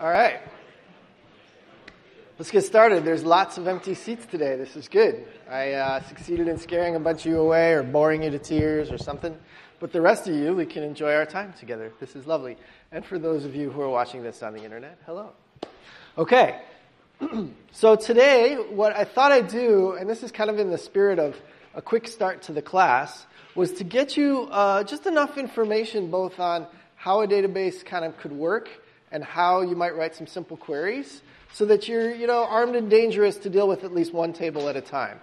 All right. Let's get started. There's lots of empty seats today. This is good. I uh, succeeded in scaring a bunch of you away or boring you to tears or something. But the rest of you, we can enjoy our time together. This is lovely. And for those of you who are watching this on the internet, hello. Okay. so today, what I thought I'd do, and this is kind of in the spirit of a quick start to the class, was to get you uh, just enough information both on how a database kind of could work and how you might write some simple queries so that you're, you know, armed and dangerous to deal with at least one table at a time.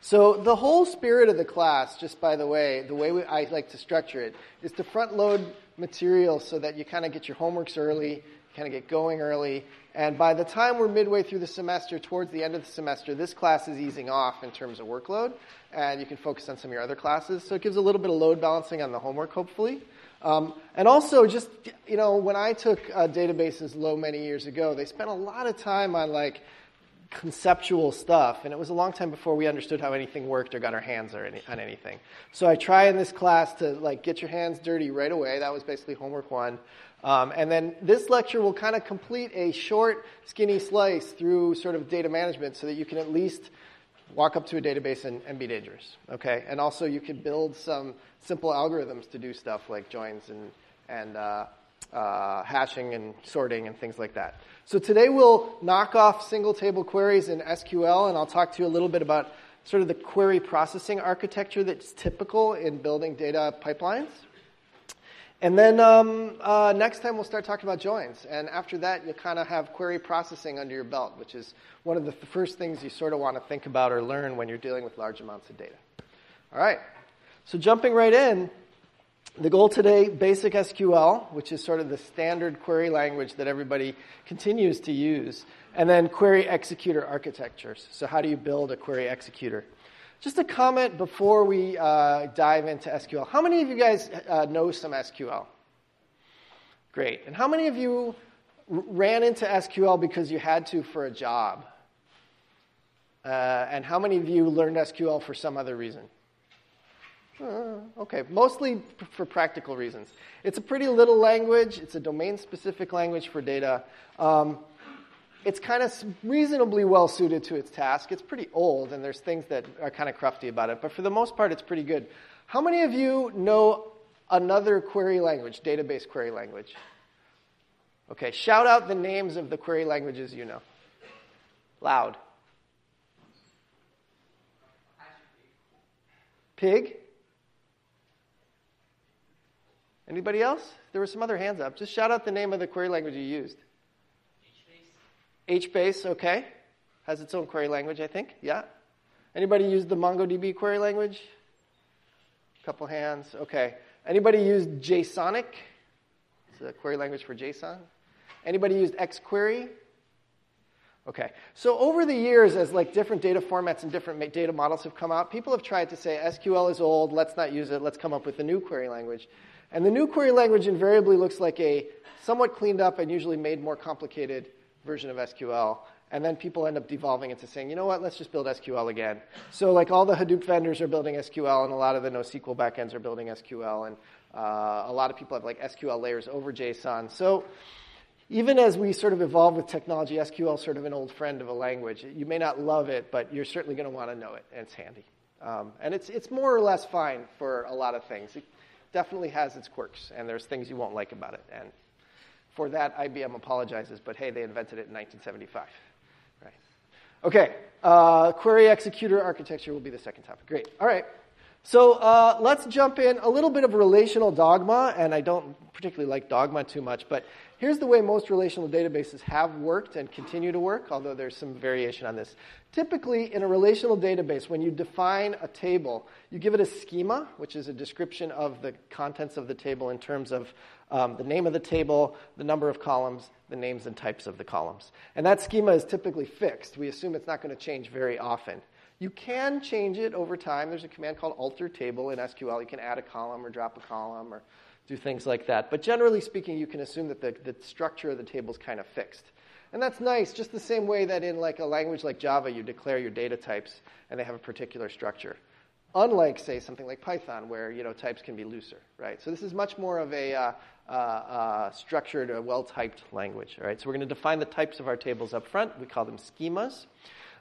So the whole spirit of the class, just by the way, the way we, I like to structure it, is to front load material so that you kind of get your homeworks early, kind of get going early, and by the time we're midway through the semester, towards the end of the semester, this class is easing off in terms of workload, and you can focus on some of your other classes. So it gives a little bit of load balancing on the homework, hopefully. Um, and also, just you know, when I took uh, databases low many years ago, they spent a lot of time on like conceptual stuff, and it was a long time before we understood how anything worked or got our hands any, on anything. So I try in this class to like get your hands dirty right away. That was basically homework one. Um, and then this lecture will kind of complete a short, skinny slice through sort of data management so that you can at least walk up to a database and, and be dangerous. Okay, and also you can build some simple algorithms to do stuff like joins and and uh, uh, hashing and sorting and things like that. So today we'll knock off single table queries in SQL, and I'll talk to you a little bit about sort of the query processing architecture that's typical in building data pipelines. And then um, uh, next time we'll start talking about joins. And after that, you'll kind of have query processing under your belt, which is one of the first things you sort of want to think about or learn when you're dealing with large amounts of data. All right. So jumping right in, the goal today, basic SQL, which is sort of the standard query language that everybody continues to use, and then query executor architectures. So how do you build a query executor? Just a comment before we uh, dive into SQL. How many of you guys uh, know some SQL? Great. And how many of you ran into SQL because you had to for a job? Uh, and how many of you learned SQL for some other reason? Uh, okay, mostly p- for practical reasons. It's a pretty little language. It's a domain-specific language for data. Um, it's kind of reasonably well suited to its task. It's pretty old, and there's things that are kind of crufty about it, but for the most part, it's pretty good. How many of you know another query language, database query language? Okay, shout out the names of the query languages you know. Loud. Pig? Anybody else? There were some other hands up. Just shout out the name of the query language you used. HBase, okay. Has its own query language, I think. Yeah. Anybody use the MongoDB query language? A Couple hands. Okay. Anybody use JSONiq? It's a query language for JSON. Anybody used XQuery? Okay. So over the years, as like different data formats and different data models have come out, people have tried to say SQL is old. Let's not use it. Let's come up with a new query language. And the new query language invariably looks like a somewhat cleaned up and usually made more complicated version of SQL. And then people end up devolving into saying, you know what, let's just build SQL again. So, like, all the Hadoop vendors are building SQL, and a lot of the NoSQL backends are building SQL, and uh, a lot of people have like SQL layers over JSON. So, even as we sort of evolve with technology, SQL sort of an old friend of a language. You may not love it, but you're certainly going to want to know it, and it's handy. Um, and it's, it's more or less fine for a lot of things. It definitely has its quirks, and there's things you won't like about it. And for that, IBM apologizes, but hey, they invented it in 1975. Right. Okay, uh, query executor architecture will be the second topic. Great. All right. So uh, let's jump in a little bit of relational dogma, and I don't particularly like dogma too much, but here's the way most relational databases have worked and continue to work, although there's some variation on this. Typically, in a relational database, when you define a table, you give it a schema, which is a description of the contents of the table in terms of um, the name of the table, the number of columns, the names and types of the columns. And that schema is typically fixed. We assume it's not going to change very often. You can change it over time. There's a command called alter table in SQL. You can add a column or drop a column or do things like that. But generally speaking, you can assume that the, the structure of the table is kind of fixed. And that's nice, just the same way that in like a language like Java, you declare your data types and they have a particular structure. unlike, say, something like Python, where you know types can be looser, right? So this is much more of a uh, uh, uh, structured, a well-typed language, all right? So we're going to define the types of our tables up front. We call them schemas.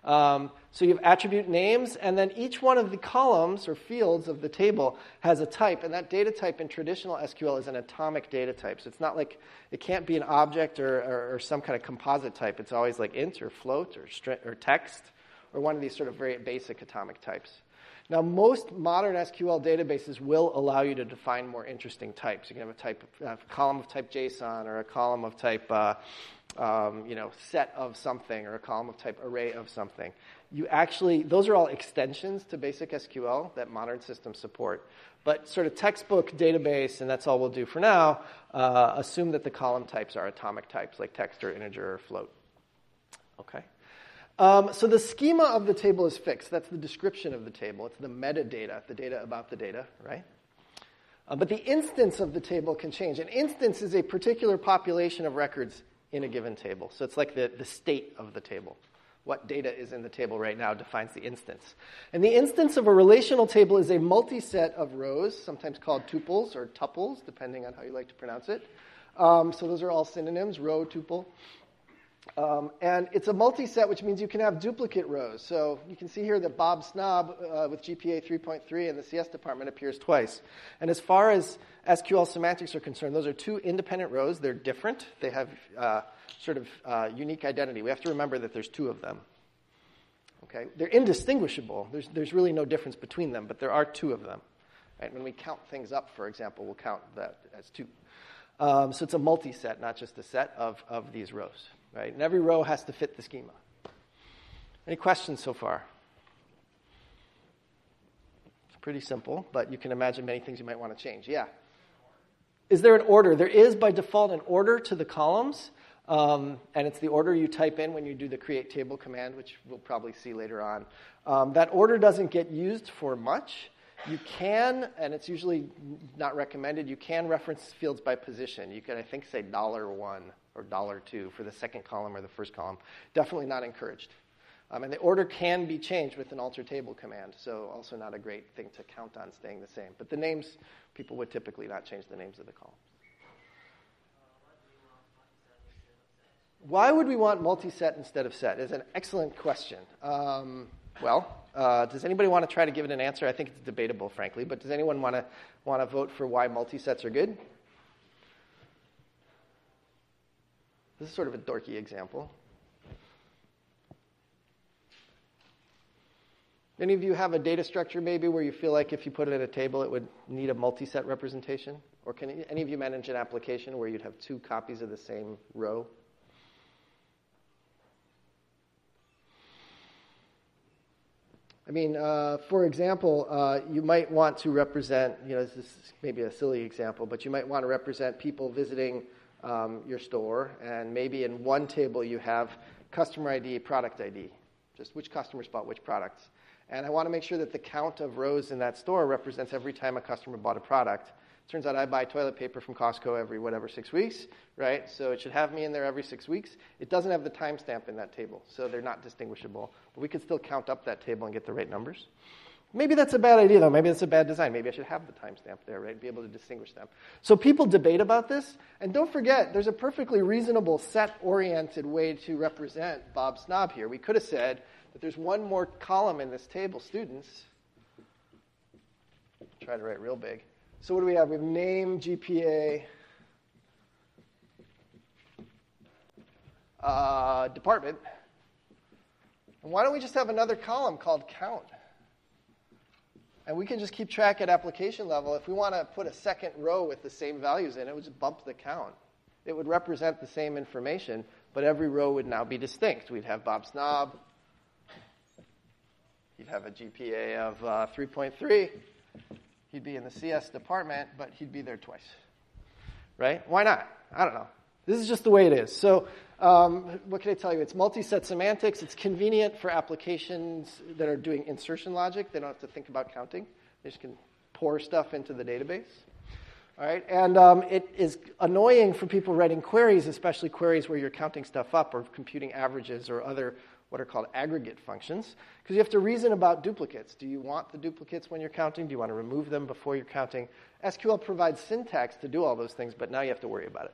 Um, so you have attribute names, and then each one of the columns or fields of the table has a type, and that data type in traditional SQL is an atomic data type. So it's not like it can't be an object or, or, or some kind of composite type. It's always like int or float or, stri- or text or one of these sort of very basic atomic types. Now, most modern SQL databases will allow you to define more interesting types. You can have a type, a column of type JSON, or a column of type, uh, um, you know, set of something, or a column of type array of something. You actually, those are all extensions to basic SQL that modern systems support. But sort of textbook database, and that's all we'll do for now, uh, assume that the column types are atomic types like text or integer or float. Okay. Um, so the schema of the table is fixed. That's the description of the table. It's the metadata, the data about the data, right? Uh, but the instance of the table can change. An instance is a particular population of records in a given table. So it's like the, the state of the table. What data is in the table right now defines the instance. And the instance of a relational table is a multi-set of rows, sometimes called tuples or tuples, depending on how you like to pronounce it. Um, so those are all synonyms, row, tuple. Um, and it's a multi-set, which means you can have duplicate rows. So you can see here that Bob Snob uh, with GPA 3.3 in the CS department appears twice. And as far as SQL semantics are concerned, those are two independent rows. They're different. They have uh, sort of uh, unique identity. We have to remember that there's two of them. Okay, they're indistinguishable. There's, there's really no difference between them, but there are two of them. Right? When we count things up, for example, we'll count that as two. Um, so it's a multi-set, not just a set of, of these rows right? And every row has to fit the schema. Any questions so far? It's pretty simple, but you can imagine many things you might want to change. Yeah. Is there an order? There is by default an order to the columns, um, and it's the order you type in when you do the create table command, which we'll probably see later on. Um, that order doesn't get used for much. You can, and it's usually not recommended, you can reference fields by position. You can, I think, say dollar one or dollar two for the second column or the first column. Definitely not encouraged. Um, and the order can be changed with an alter table command, so also not a great thing to count on staying the same. But the names, people would typically not change the names of the columns. Why would we want multi-set instead of set? Is an excellent question. Um, well, uh, does anybody want to try to give it an answer? I think it's debatable, frankly, but does anyone want to want to vote for why multi-sets are good? This is sort of a dorky example. Any of you have a data structure maybe where you feel like if you put it in a table it would need a multi-set representation? Or can any of you manage an application where you'd have two copies of the same row? I mean, uh, for example, uh, you might want to represent, you know, this is maybe a silly example, but you might want to represent people visiting um, your store, and maybe in one table you have customer ID, product ID, just which customers bought which products. And I want to make sure that the count of rows in that store represents every time a customer bought a product. Turns out I buy toilet paper from Costco every whatever six weeks, right? So it should have me in there every six weeks. It doesn't have the timestamp in that table, so they're not distinguishable. But we could still count up that table and get the right numbers. Maybe that's a bad idea, though. Maybe that's a bad design. Maybe I should have the timestamp there, right? Be able to distinguish them. So people debate about this. And don't forget, there's a perfectly reasonable set oriented way to represent Bob Snob here. We could have said that there's one more column in this table, students. Try to write real big. So what do we have? We have name, GPA, uh, department. And why don't we just have another column called count? And we can just keep track at application level. If we want to put a second row with the same values in it, would just bump the count. It would represent the same information, but every row would now be distinct. We'd have Bob Snob. He'd have a GPA of uh, 3.3. He'd be in the CS department, but he'd be there twice. Right? Why not? I don't know. This is just the way it is. So, um, what can I tell you? It's multi set semantics. It's convenient for applications that are doing insertion logic. They don't have to think about counting, they just can pour stuff into the database. All right, and um, it is annoying for people writing queries, especially queries where you're counting stuff up or computing averages or other what are called aggregate functions, because you have to reason about duplicates. Do you want the duplicates when you're counting? Do you want to remove them before you're counting? SQL provides syntax to do all those things, but now you have to worry about it.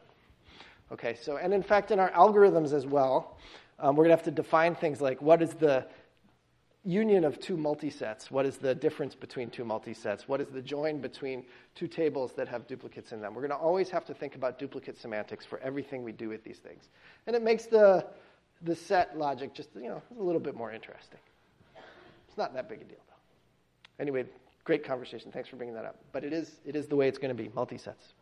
Okay, so, and in fact, in our algorithms as well, um, we're going to have to define things like what is the union of two multisets? What is the difference between two multisets? What is the join between two tables that have duplicates in them? We're going to always have to think about duplicate semantics for everything we do with these things. And it makes the, the set logic just you know, a little bit more interesting. It's not that big a deal, though. Anyway, great conversation. Thanks for bringing that up. But it is, it is the way it's going to be, multisets.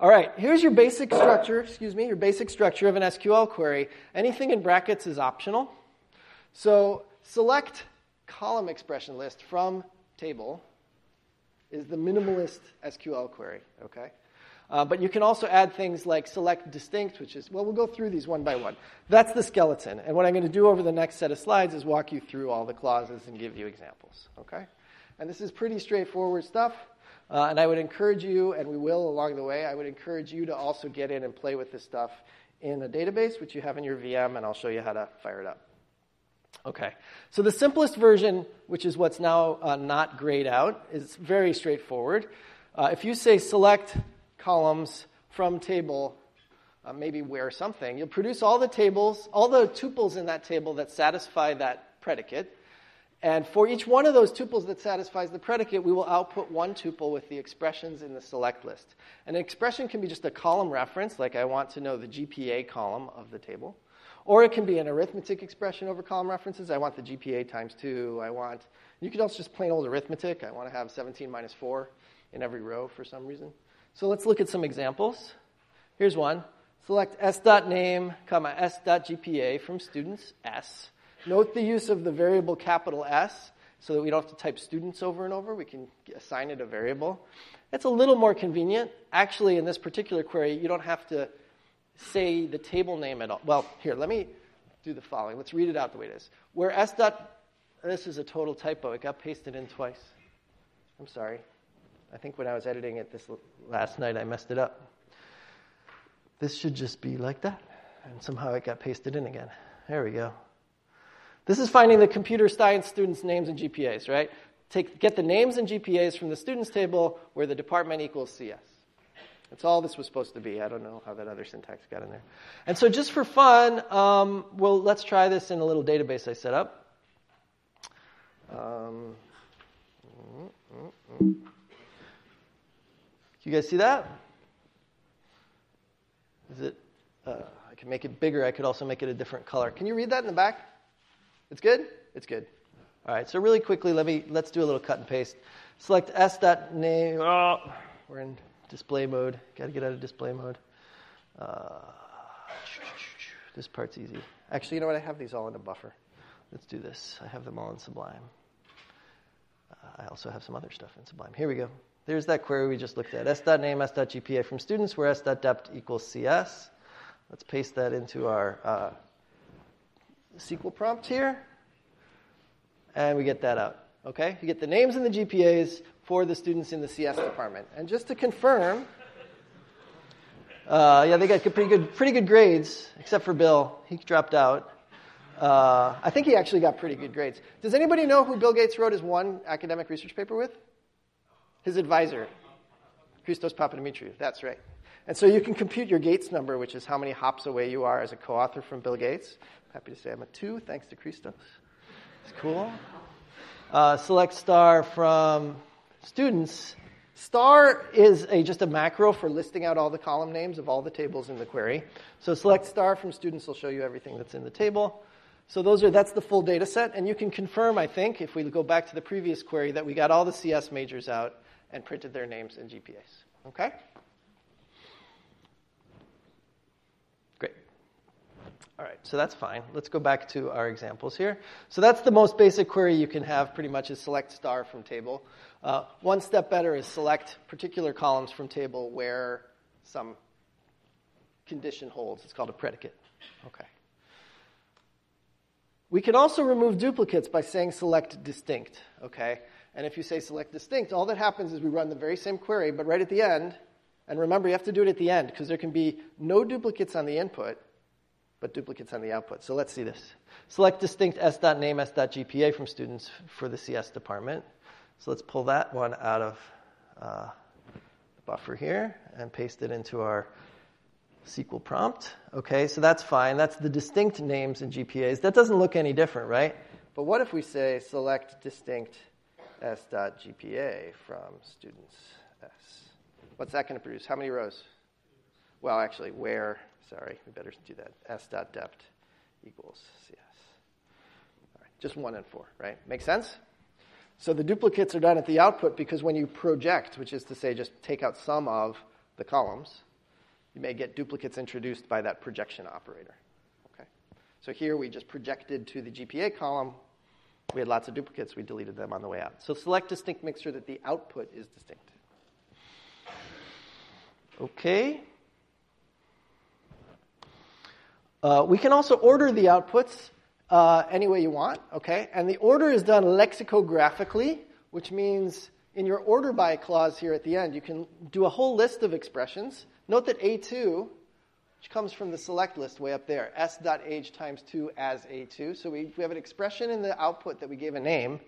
All right, here's your basic structure, excuse me, your basic structure of an SQL query. Anything in brackets is optional. So select column expression list from table is the minimalist SQL query, okay? Uh, but you can also add things like select distinct, which is, well, we'll go through these one by one. That's the skeleton. And what I'm going to do over the next set of slides is walk you through all the clauses and give you examples, okay? And this is pretty straightforward stuff. Uh, and I would encourage you, and we will along the way, I would encourage you to also get in and play with this stuff in a database, which you have in your VM, and I'll show you how to fire it up. Okay, so the simplest version, which is what's now uh, not grayed out, is very straightforward. Uh, if you say select columns from table, uh, maybe where something, you'll produce all the tables, all the tuples in that table that satisfy that predicate. And for each one of those tuples that satisfies the predicate, we will output one tuple with the expressions in the select list. An expression can be just a column reference, like I want to know the GPA column of the table. Or it can be an arithmetic expression over column references. I want the GPA times 2. I want, you could also just plain old arithmetic. I want to have 17 minus 4 in every row for some reason. So let's look at some examples. Here's one. Select s.name, comma, s.gpa from students s Note the use of the variable capital S so that we don't have to type students over and over. We can assign it a variable. It's a little more convenient. Actually, in this particular query, you don't have to say the table name at all. Well, here, let me do the following. Let's read it out the way it is. Where S dot, this is a total typo. It got pasted in twice. I'm sorry. I think when I was editing it this last night, I messed it up. This should just be like that. And somehow it got pasted in again. There we go. This is finding the computer science students' names and GPAs, right? Take, get the names and GPAs from the students table where the department equals CS. That's all this was supposed to be. I don't know how that other syntax got in there. And so, just for fun, um, well, let's try this in a little database I set up. Um, you guys see that? Is it? Uh, I can make it bigger. I could also make it a different color. Can you read that in the back? It's good? It's good. All right, so really quickly, let me, let's do a little cut and paste. Select s.name. Oh, we're in display mode. Got to get out of display mode. Uh, this part's easy. Actually, you know what? I have these all in a buffer. Let's do this. I have them all in Sublime. Uh, I also have some other stuff in Sublime. Here we go. There's that query we just looked at. s.name, s.gpa from students, where s.dept equals cs. Let's paste that into our uh, SQL prompt here, and we get that out. Okay? You get the names and the GPAs for the students in the CS department. And just to confirm, uh, yeah, they got pretty good, pretty good grades, except for Bill. He dropped out. Uh, I think he actually got pretty good grades. Does anybody know who Bill Gates wrote his one academic research paper with? His advisor, Christos Papadimitriou. That's right. And so you can compute your Gates number, which is how many hops away you are as a co author from Bill Gates. Happy to say I'm a two, thanks to Christos. It's cool. Uh, select star from students. Star is a, just a macro for listing out all the column names of all the tables in the query. So select star from students will show you everything that's in the table. So those are that's the full data set, and you can confirm, I think, if we go back to the previous query, that we got all the CS majors out and printed their names and GPAs. Okay? All right, so that's fine. Let's go back to our examples here. So that's the most basic query you can have pretty much is select star from table. Uh, one step better is select particular columns from table where some condition holds. It's called a predicate. Okay. We can also remove duplicates by saying select distinct, okay? And if you say select distinct, all that happens is we run the very same query, but right at the end, and remember you have to do it at the end because there can be no duplicates on the input, but duplicates on the output. So let's see this. Select distinct s.name, s.gpa from students for the CS department. So let's pull that one out of uh, the buffer here and paste it into our SQL prompt. Okay, so that's fine. That's the distinct names and GPAs. That doesn't look any different, right? But what if we say select distinct s.gpa from students s? What's that going to produce? How many rows? Well, actually, where, sorry, we better do that. s.dept equals cs. All right, just one and four, right? Make sense? So the duplicates are done at the output because when you project, which is to say just take out some of the columns, you may get duplicates introduced by that projection operator. Okay? So here we just projected to the GPA column. We had lots of duplicates. We deleted them on the way out. So select distinct, make sure that the output is distinct. Okay. Uh, we can also order the outputs uh, any way you want, okay? And the order is done lexicographically, which means in your order by clause here at the end, you can do a whole list of expressions. Note that A2, which comes from the select list way up there, s.age times 2 as A2. So we, we have an expression in the output that we gave a name.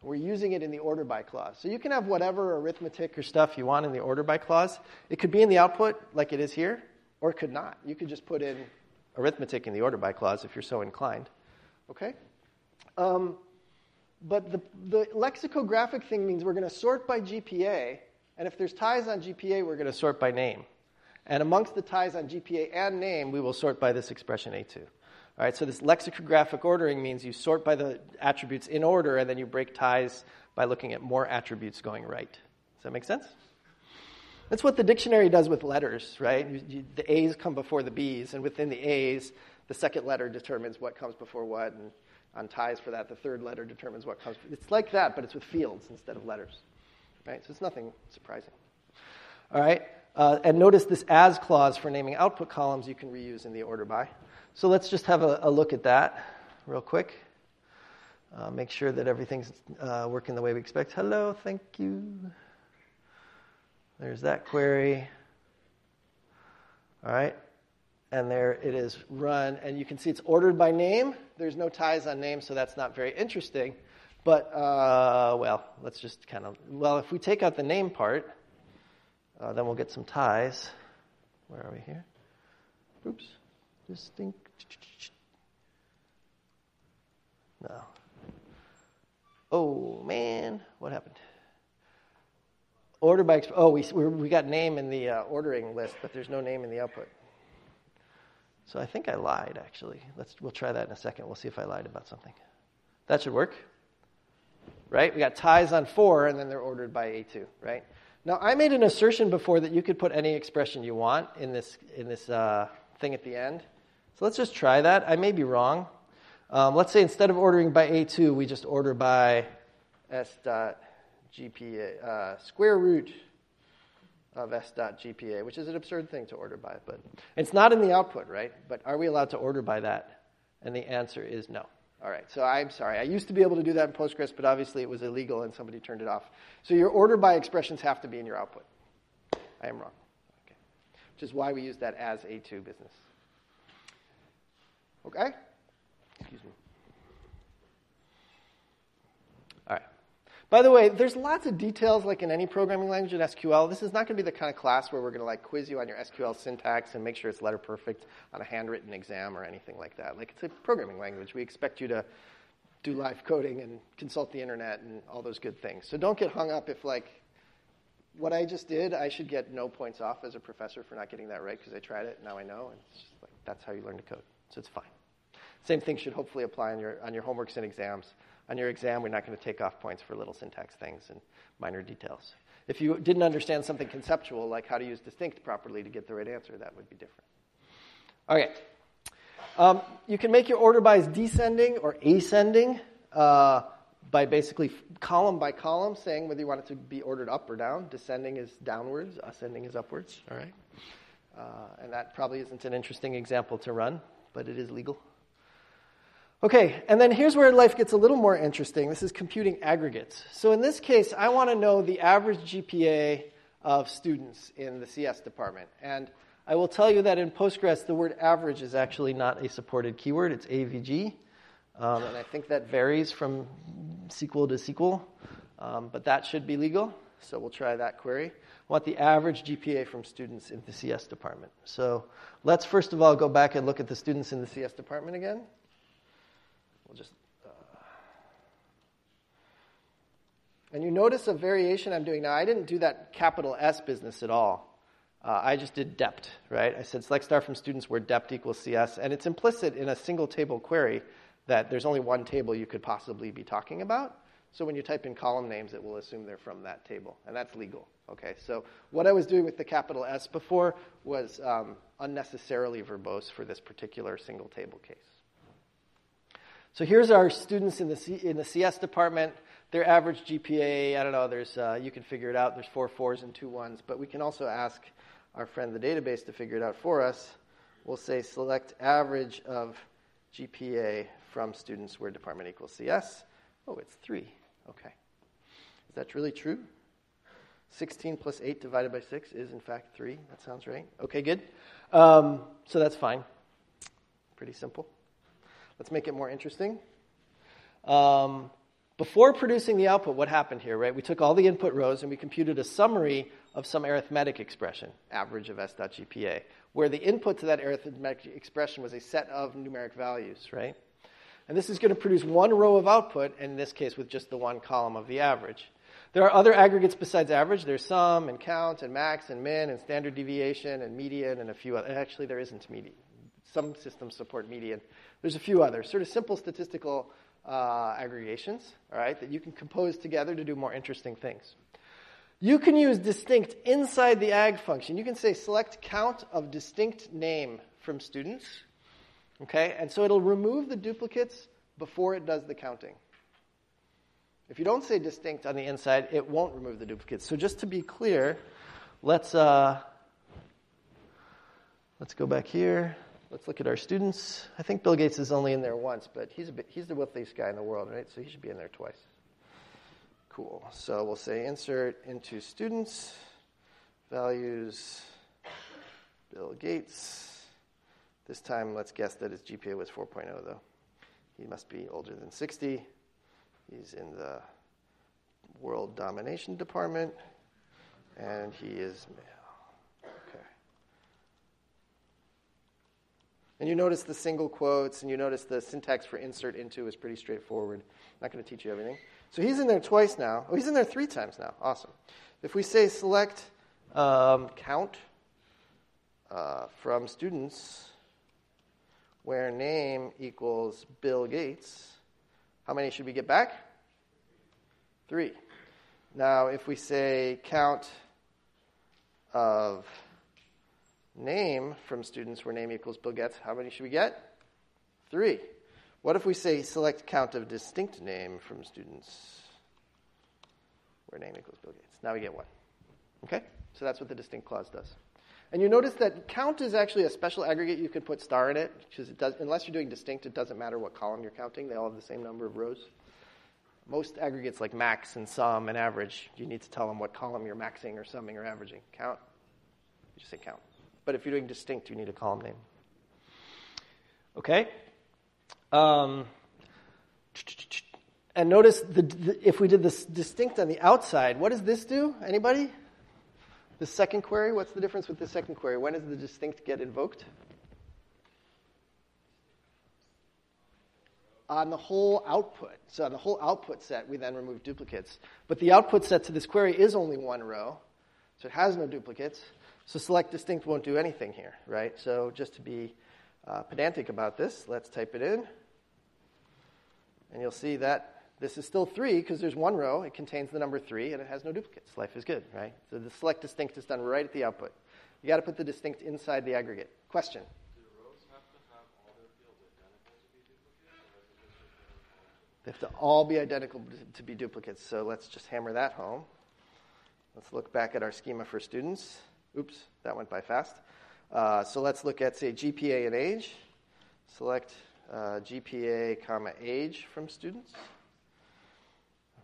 We're using it in the order by clause. So you can have whatever arithmetic or stuff you want in the order by clause. It could be in the output like it is here, or it could not. You could just put in arithmetic in the order by clause if you're so inclined. Okay? Um, but the, the lexicographic thing means we're going to sort by GPA, and if there's ties on GPA, we're going to sort by name. And amongst the ties on GPA and name, we will sort by this expression A2. All right, so this lexicographic ordering means you sort by the attributes in order, and then you break ties by looking at more attributes going right. Does that make sense? That's what the dictionary does with letters, right? You, you, the A's come before the B's, and within the A's, the second letter determines what comes before what, and on ties for that, the third letter determines what comes. It's like that, but it's with fields instead of letters, right? So it's nothing surprising. All right, uh, and notice this as clause for naming output columns you can reuse in the order by. So let's just have a, a look at that real quick. Uh, make sure that everything's uh, working the way we expect. Hello, thank you. There's that query. All right. And there it is run. And you can see it's ordered by name. There's no ties on name, so that's not very interesting. But, uh, well, let's just kind of, well, if we take out the name part, uh, then we'll get some ties. Where are we here? Oops. Distinct. No. Oh, man. What happened? Order by, oh, we, we got name in the uh, ordering list, but there's no name in the output. So I think I lied, actually. Let's, we'll try that in a second. We'll see if I lied about something. That should work. Right? We got ties on four, and then they're ordered by A2, right? Now, I made an assertion before that you could put any expression you want in this, in this uh, thing at the end. So let's just try that. I may be wrong. Um, let's say instead of ordering by A2, we just order by S dot GPA, uh, square root of s dot GPA, which is an absurd thing to order by, but it's not in the output, right? But are we allowed to order by that? And the answer is no. All right, so I'm sorry. I used to be able to do that in Postgres, but obviously it was illegal and somebody turned it off. So your order by expressions have to be in your output. I am wrong. Okay. Which is why we use that as A2 business. Okay? Excuse me. By the way, there's lots of details like in any programming language in SQL. This is not going to be the kind of class where we're going to like quiz you on your SQL syntax and make sure it's letter perfect on a handwritten exam or anything like that. Like it's a programming language. We expect you to do live coding and consult the internet and all those good things. So don't get hung up if like what I just did, I should get no points off as a professor for not getting that right because I tried it. And now I know, and it's just like that's how you learn to code. So it's fine. Same thing should hopefully apply on your on your homeworks and exams on your exam, we're not going to take off points for little syntax things and minor details. If you didn't understand something conceptual, like how to use distinct properly to get the right answer, that would be different. Okay. Um, you can make your order bys descending or ascending uh, by basically column by column, saying whether you want it to be ordered up or down. Descending is downwards, ascending is upwards. All right. Uh, and that probably isn't an interesting example to run, but it is legal. Okay, and then here's where life gets a little more interesting. This is computing aggregates. So in this case, I want to know the average GPA of students in the CS department. And I will tell you that in Postgres, the word average is actually not a supported keyword, it's AVG. Um, and I think that varies from SQL to SQL, um, but that should be legal. So we'll try that query. Want the average GPA from students in the CS department. So let's first of all go back and look at the students in the CS department again. We'll just. Uh... And you notice a variation I'm doing now. I didn't do that capital S business at all. Uh, I just did dept, right? I said select star from students where dept equals CS, and it's implicit in a single table query that there's only one table you could possibly be talking about. So when you type in column names, it will assume they're from that table, and that's legal. Okay, so what I was doing with the capital S before was um, unnecessarily verbose for this particular single table case. So here's our students in the, C, in the CS department. Their average GPA, I don't know, there's, uh, you can figure it out. There's four fours and two ones, but we can also ask our friend the database to figure it out for us. We'll say select average of GPA from students where department equals CS. Oh, it's three. Okay. Is that really true? 16 plus 8 divided by 6 is, in fact, 3. That sounds right. Okay, good. Um, so that's fine. Pretty simple. Let's make it more interesting. Um, before producing the output, what happened here, right? We took all the input rows and we computed a summary of some arithmetic expression, average of s.gpa, where the input to that arithmetic expression was a set of numeric values, right? And this is going to produce one row of output, and in this case with just the one column of the average. There are other aggregates besides average. There's sum and count and max and min and standard deviation and median and a few other. Actually, there isn't median. Some systems support median. There's a few others, sort of simple statistical uh, aggregations, all right, that you can compose together to do more interesting things. You can use distinct inside the ag function. You can say select count of distinct name from students Okay? And so it'll remove the duplicates before it does the counting. If you don't say distinct on the inside, it won't remove the duplicates. So just to be clear, let's uh, let's go back here. Let's look at our students. I think Bill Gates is only in there once, but he's a bit, he's the wealthiest guy in the world, right? So he should be in there twice. Cool. So we'll say insert into students values Bill Gates. This time, let's guess that his GPA was 4.0, though. He must be older than 60. He's in the World Domination Department, and he is male. And you notice the single quotes, and you notice the syntax for insert into is pretty straightforward. I'm not going to teach you everything. So he's in there twice now. Oh, he's in there three times now. Awesome. If we say select um, count uh, from students, where name equals Bill Gates, how many should we get back? Three. Now, if we say count of name from students where name equals Bill Gates, how many should we get? Three. What if we say select count of distinct name from students where name equals Bill Gates? Now we get one. Okay? So that's what the distinct clause does. And you notice that count is actually a special aggregate. You can put star in it because it does, unless you're doing distinct, it doesn't matter what column you're counting. They all have the same number of rows. Most aggregates like max and sum and average, you need to tell them what column you're maxing or summing or averaging. Count. You just say count. But if you're doing distinct, you need a column name. Okay. Um, and notice the, the, if we did this distinct on the outside, what does this do? Anybody? The second query, what's the difference with the second query? When does the distinct get invoked? On the whole output. So on the whole output set, we then remove duplicates. But the output set to this query is only one row, so it has no duplicates. So select distinct won't do anything here, right? So just to be uh, pedantic about this, let's type it in. And you'll see that this is still 3 because there's one row. It contains the number 3 and it has no duplicates. Life is good, right? So the select distinct is done right at the output. You got to put the distinct inside the aggregate. Question? Do rows have to have all their fields identical to be duplicated, or is it identical? They have to all be identical to be duplicates. So let's just hammer that home. Let's look back at our schema for students. Oops, that went by fast. Uh, so let's look at, say, GPA and age. Select uh, GPA, comma, age from students.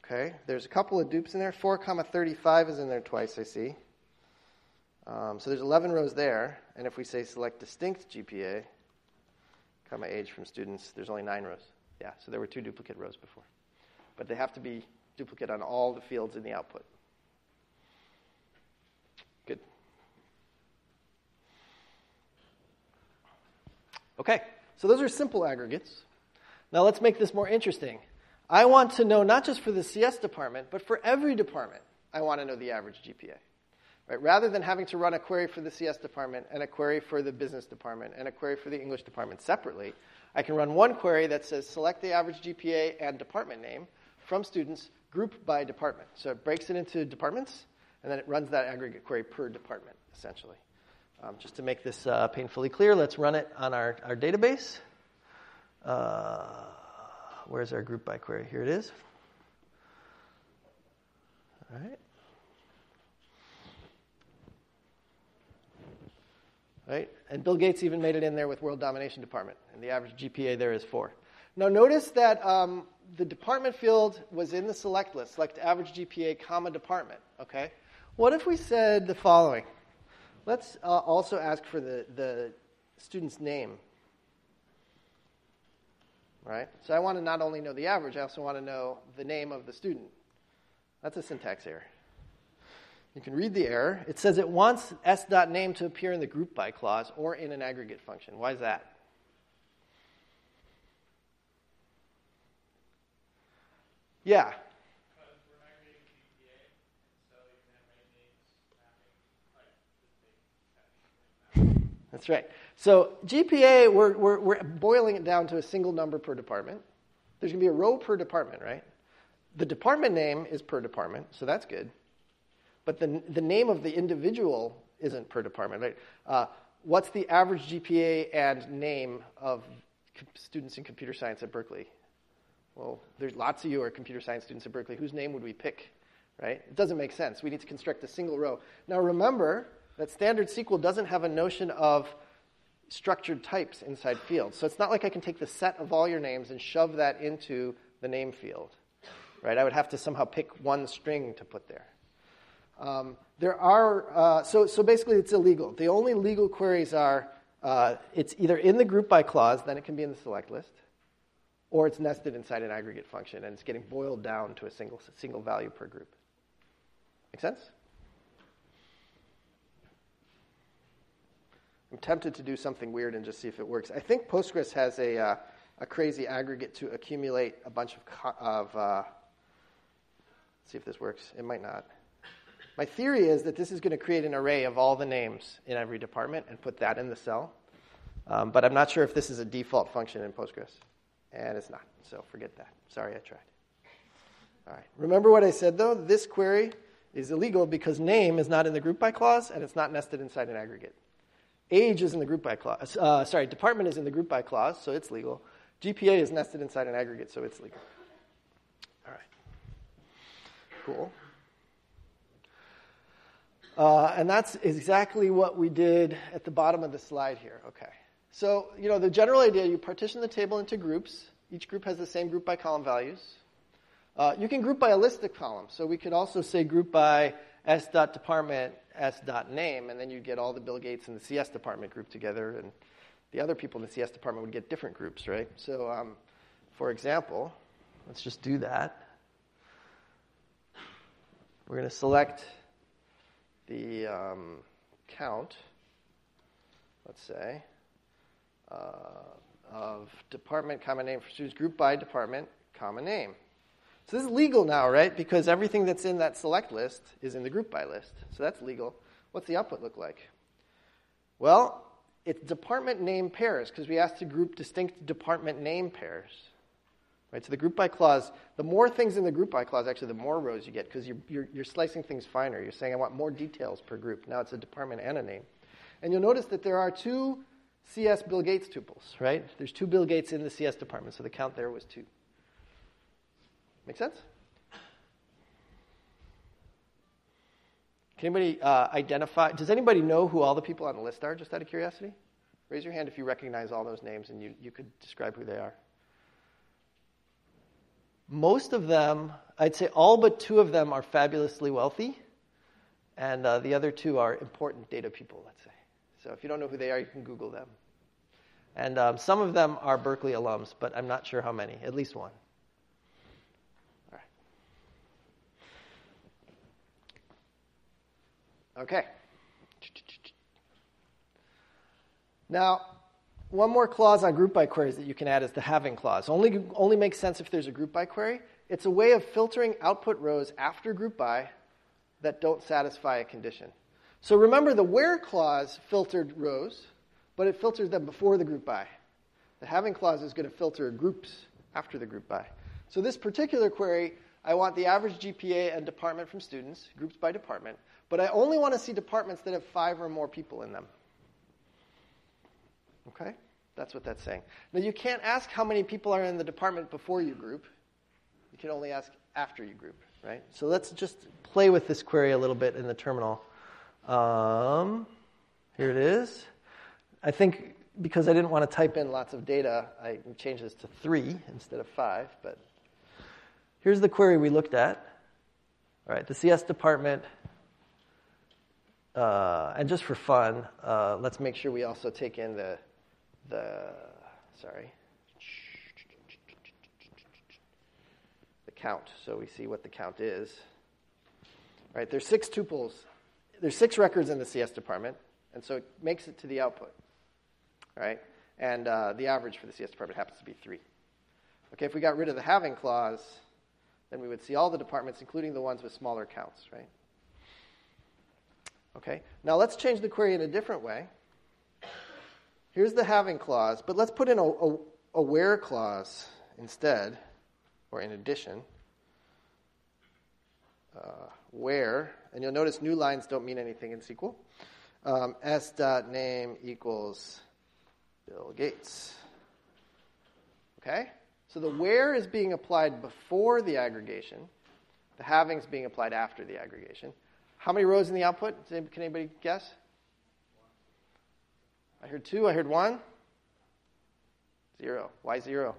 Okay, there's a couple of dupes in there. 4 comma 35 is in there twice, I see. Um, so there's 11 rows there, and if we say select distinct GPA, comma age from students, there's only nine rows. Yeah, so there were two duplicate rows before. But they have to be duplicate on all the fields in the output. Good. Okay, so those are simple aggregates. Now let's make this more interesting. I want to know not just for the CS department, but for every department, I want to know the average GPA. Right? Rather than having to run a query for the CS department and a query for the business department and a query for the English department separately, I can run one query that says select the average GPA and department name from students group by department. So it breaks it into departments, and then it runs that aggregate query per department, essentially. Um, just to make this uh, painfully clear, let's run it on our, our database. Uh, where's our group by query? Here it is. All right. right? And Bill Gates even made it in there with World Domination Department, and the average GPA there is four. Now notice that um, the department field was in the select list, select average GPA, comma department. Okay. What if we said the following? Let's uh, also ask for the, the student's name. Right? So I want to not only know the average, I also want to know the name of the student. That's a syntax error. You can read the error. It says it wants s.name to appear in the group by clause or in an aggregate function. Why is that? Yeah. That's right. So GPA, we're, we're, we're boiling it down to a single number per department. There's going to be a row per department, right? The department name is per department, so that's good but the, the name of the individual isn't per department, right? Uh, what's the average GPA and name of students in computer science at Berkeley? Well, there's lots of you are computer science students at Berkeley. Whose name would we pick, right? It doesn't make sense. We need to construct a single row. Now remember that standard SQL doesn't have a notion of structured types inside fields. So it's not like I can take the set of all your names and shove that into the name field, right? I would have to somehow pick one string to put there. Um, there are, uh, so, so basically it's illegal. The only legal queries are uh, it's either in the group by clause, then it can be in the select list, or it's nested inside an aggregate function and it's getting boiled down to a single, single value per group. Make sense? I'm tempted to do something weird and just see if it works. I think Postgres has a, uh, a crazy aggregate to accumulate a bunch of, co- of uh, see if this works. It might not. My theory is that this is going to create an array of all the names in every department and put that in the cell. Um, but I'm not sure if this is a default function in Postgres. And it's not. So forget that. Sorry, I tried. All right. Remember what I said, though? This query is illegal because name is not in the group by clause and it's not nested inside an aggregate. Age is in the group by clause. Uh, sorry, department is in the group by clause, so it's legal. GPA is nested inside an aggregate, so it's legal. All right. Cool. Uh, and that's exactly what we did at the bottom of the slide here. Okay. So, you know, the general idea, you partition the table into groups. Each group has the same group by column values. Uh, you can group by a list of columns. So we could also say group by s.department, s.name, and then you'd get all the Bill Gates and the CS department grouped together, and the other people in the CS department would get different groups, right? So, um, for example, let's just do that. We're going to select the um, count, let's say, uh, of department common name for students group by department common name. So this is legal now, right? Because everything that's in that select list is in the group by list. So that's legal. What's the output look like? Well, it's department name pairs because we asked to group distinct department name pairs. Right, so the group by clause, the more things in the group by clause, actually, the more rows you get because you're, you're, you're, slicing things finer. You're saying, I want more details per group. Now it's a department and a name. And you'll notice that there are two CS Bill Gates tuples, right? There's two Bill Gates in the CS department, so the count there was two. Make sense? Can anybody uh, identify? Does anybody know who all the people on the list are, just out of curiosity? Raise your hand if you recognize all those names and you, you could describe who they are most of them, I'd say all but two of them are fabulously wealthy, And uh, the other two are important data people, let's say. So if you don't know who they are, you can Google them. And um, some of them are Berkeley alums, but I'm not sure how many, at least one. All right. Okay. Now, one more clause on group by queries that you can add is the having clause. Only, only makes sense if there's a group by query. It's a way of filtering output rows after group by that don't satisfy a condition. So remember, the where clause filtered rows, but it filters them before the group by. The having clause is going to filter groups after the group by. So this particular query, I want the average GPA and department from students, groups by department, but I only want to see departments that have five or more people in them. Okay? That's what that's saying. Now, you can't ask how many people are in the department before you group. You can only ask after you group, right? So let's just play with this query a little bit in the terminal. Um, here it is. I think because I didn't want to type in lots of data, I changed this to three instead of five. But here's the query we looked at. All right, the CS department uh, and just for fun, uh, let's make sure we also take in the the, sorry, the count. So we see what the count is. All right, there's six tuples. There's six records in the CS department, and so it makes it to the output. All right, and uh, the average for the CS department happens to be three. Okay, if we got rid of the having clause, then we would see all the departments, including the ones with smaller counts, right? Okay, now let's change the query in a different way. Here's the having clause, but let's put in a, a, a where clause instead, or in addition. Uh, where, and you'll notice new lines don't mean anything in SQL. Um, S dot name equals Bill Gates. Okay? So the where is being applied before the aggregation. The having is being applied after the aggregation. How many rows in the output? Can anybody guess? I heard two. I heard one. Zero. Why zero?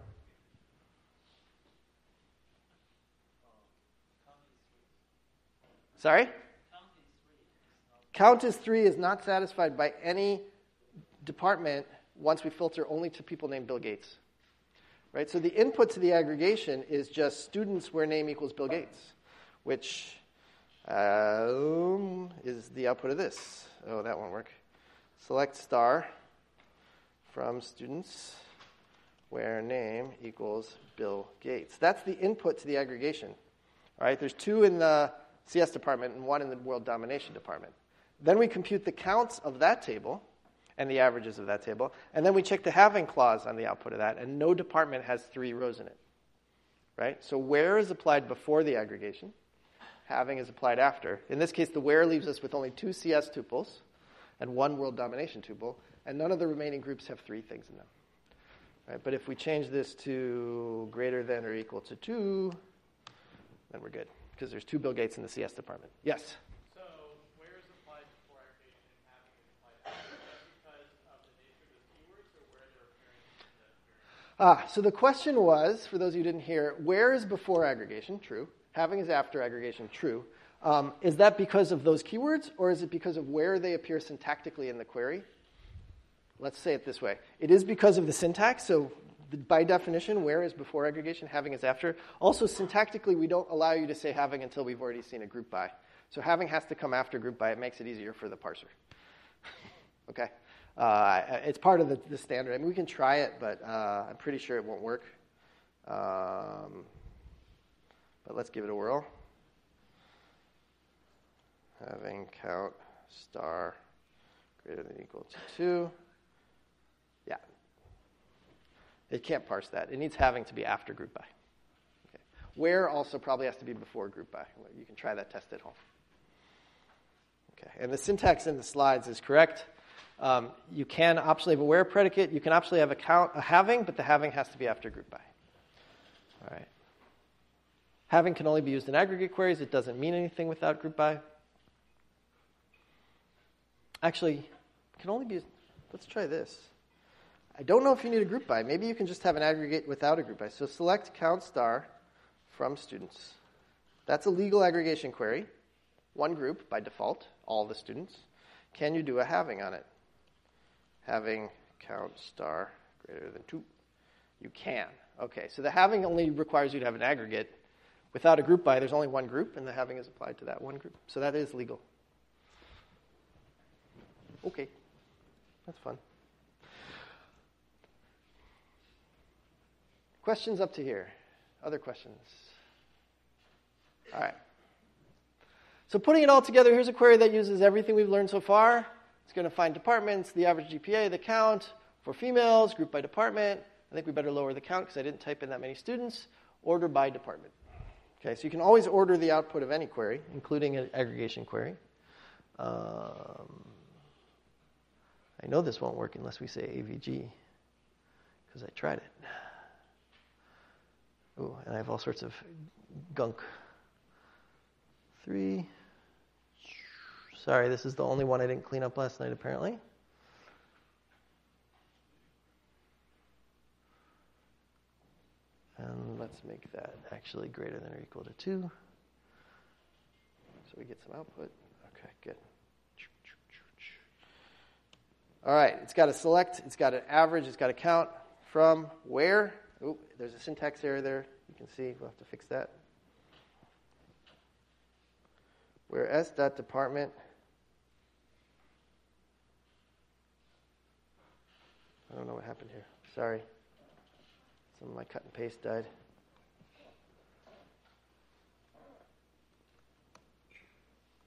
Sorry? Count as three is not satisfied by any department once we filter only to people named Bill Gates. Right? So the input to the aggregation is just students where name equals Bill Gates, which um, is the output of this. Oh, that won't work select star from students where name equals Bill Gates. That's the input to the aggregation. All right, there's two in the CS department and one in the world domination department. Then we compute the counts of that table and the averages of that table, and then we check the having clause on the output of that, and no department has three rows in it. Right? So where is applied before the aggregation, having is applied after. In this case, the where leaves us with only two CS tuples and one world domination tuple, and none of the remaining groups have three things in them. Right, but if we change this to greater than or equal to 2, then we're good, because there's two Bill Gates in the CS department. Yes? So where is applied before aggregation and having is applied after? because of the nature of the keywords or where they're appearing Ah, so the question was, for those who didn't hear, where is before aggregation? True. Having is after aggregation? True. Um, is that because of those keywords, or is it because of where they appear syntactically in the query? Let's say it this way it is because of the syntax, so by definition, where is before aggregation, having is after. Also, syntactically, we don't allow you to say having until we've already seen a group by. So having has to come after group by. It makes it easier for the parser. okay? Uh, it's part of the, the, standard. I mean, we can try it, but uh, I'm pretty sure it won't work. Um, but let's give it a whirl having count star greater than equal to 2. Yeah. It can't parse that. It needs having to be after group by. Okay. Where also probably has to be before group by. You can try that test at home. Okay. And the syntax in the slides is correct. Um, you can optionally have a where predicate. You can optionally have a count, a having, but the having has to be after group by. All right. Having can only be used in aggregate queries. It doesn't mean anything without group by. Actually, can only be, used. let's try this. I don't know if you need a group by. Maybe you can just have an aggregate without a group by. So select count star from students. That's a legal aggregation query. one group by default, all the students, can you do a having on it? Having count star greater than 2. You can. Okay, so the having only requires you to have an aggregate. Without a group by, there's only one group, and the having is applied to that one group. So that is legal. Okay, that's fun. Questions up to here? Other questions? All right. So putting it all together, here's a query that uses everything we've learned so far. It's going to find departments, the average GPA, the count for females, group by department. I think we better lower the count because I didn't type in that many students. Order by department. Okay, so you can always order the output of any query, including an aggregation query. Um, I know this won't work unless we say AVG because I tried it. Ooh, and I have all sorts of gunk. Three. Sorry, this is the only one I didn't clean up last night, apparently. And let's make that actually greater than or equal to 2. So we get some output. Okay, good. All right, it's got a select, it's got an average, it's got a count from where. Oh, there's a syntax error there. You can see, we'll have to fix that. Where s dot department I don't know what happened here. Sorry. Some of my cut and paste died.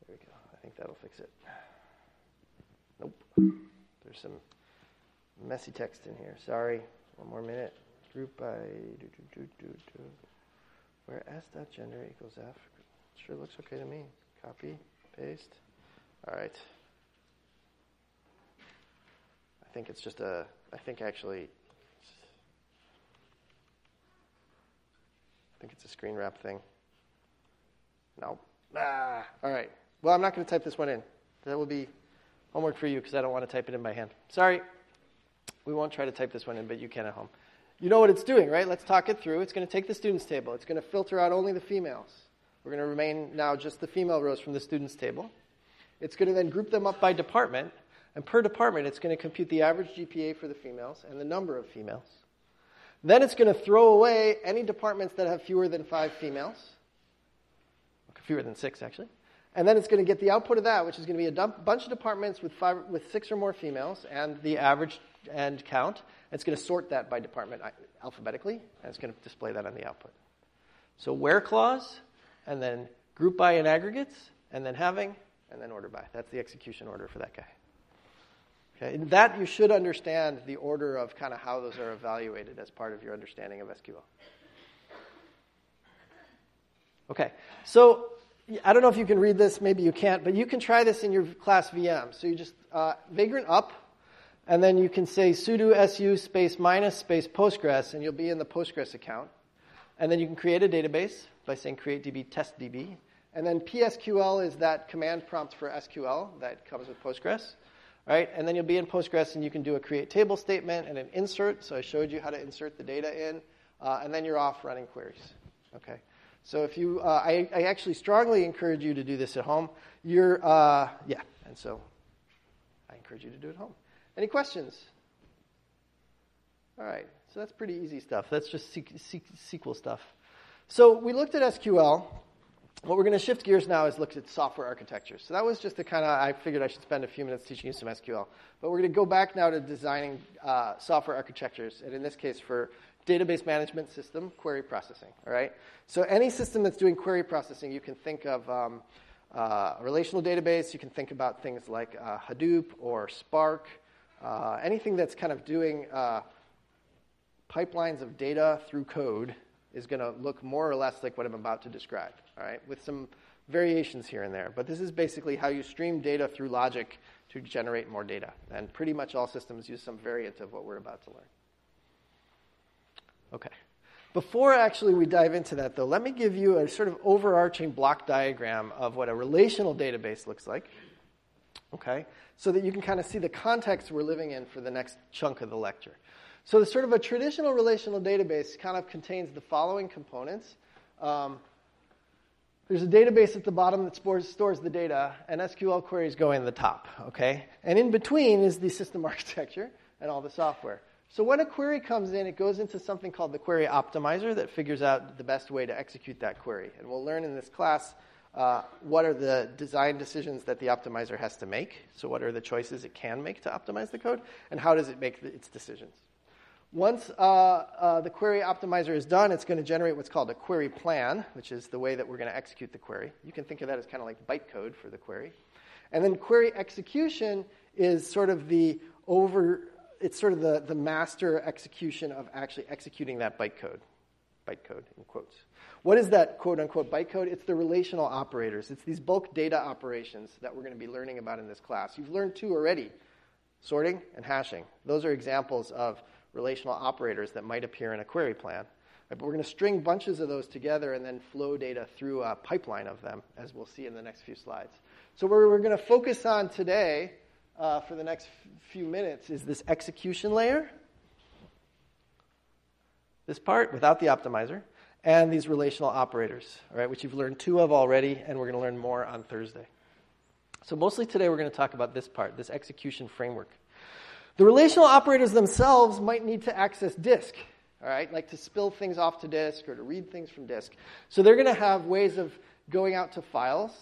There we go. I think that'll fix it. Nope. There's some messy text in here. Sorry. One more minute. Group by do, do, do, where s gender equals f. Sure looks okay to me. Copy, paste. All right. I think it's just a. I think actually. I think it's a screen wrap thing. No. Ah. All right. Well, I'm not going to type this one in. That will be homework for you because I don't want to type it in by hand. Sorry. We won't try to type this one in, but you can at home. You know what it's doing, right? Let's talk it through. It's going to take the students table. It's going to filter out only the females. We're going to remain now just the female rows from the students table. It's going to then group them up by department, and per department, it's going to compute the average GPA for the females and the number of females. Then it's going to throw away any departments that have fewer than five females, fewer than six actually. And then it's going to get the output of that, which is going to be a bunch of departments with, five, with six or more females and the average and count. It's going to sort that by department alphabetically, and it's going to display that on the output. So where clause, and then group by and aggregates, and then having, and then order by. That's the execution order for that guy. Okay, and that you should understand the order of kind of how those are evaluated as part of your understanding of SQL. Okay, so I don't know if you can read this, maybe you can't, but you can try this in your class VM. So you just uh, vagrant up and then you can say sudo su space minus space Postgres, and you'll be in the Postgres account. And then you can create a database by saying create db test db. And then PSQL is that command prompt for SQL that comes with Postgres. Right? And then you'll be in Postgres and you can do a create table statement and an insert. So I showed you how to insert the data in. Uh, and then you're off running queries. Okay. So if you, uh, I, I, actually strongly encourage you to do this at home. You're, uh, yeah. And so I encourage you to do it at home. Any questions? All right, so that's pretty easy stuff. That's just SQL stuff. So we looked at SQL. What we're going to shift gears now is look at software architecture. So that was just the kind of, I figured I should spend a few minutes teaching you some SQL. But we're going to go back now to designing uh, software architectures, and in this case for database management system query processing. All right. So any system that's doing query processing, you can think of um, uh, a relational database. You can think about things like uh, Hadoop or Spark uh, anything that's kind of doing uh, pipelines of data through code is going to look more or less like what I'm about to describe, all right, with some variations here and there. But this is basically how you stream data through logic to generate more data. And pretty much all systems use some variant of what we're about to learn. Okay. Before actually we dive into that, though, let me give you a sort of overarching block diagram of what a relational database looks like okay? So that you can kind of see the context we're living in for the next chunk of the lecture. So, the sort of a traditional relational database kind of contains the following components. Um, There's a database at the bottom that stores, stores the data, and SQL queries go in the top, okay? And in between is the system architecture and all the software. So when a query comes in, it goes into something called the query optimizer that figures out the best way to execute that query. And we'll learn in this class uh, what are the design decisions that the optimizer has to make. So what are the choices it can make to optimize the code, and how does it make the, its decisions. Once uh, uh, the query optimizer is done, it's going to generate what's called a query plan, which is the way that we're going to execute the query. You can think of that as kind of like bytecode for the query. And then query execution is sort of the over, it's sort of the, the master execution of actually executing that bytecode. Bytecode, in quotes. What is that quote unquote bytecode? It's the relational operators. It's these bulk data operations that we're going to be learning about in this class. You've learned two already sorting and hashing. Those are examples of relational operators that might appear in a query plan. But we're going to string bunches of those together and then flow data through a pipeline of them, as we'll see in the next few slides. So, what we're going to focus on today uh, for the next few minutes is this execution layer, this part without the optimizer, and these relational operators, all right, which you've learned two of already, and we're going to learn more on Thursday. So, mostly today, we're going to talk about this part, this execution framework. The relational operators themselves might need to access disk, all right, like to spill things off to disk or to read things from disk. So they're going to have ways of going out to files,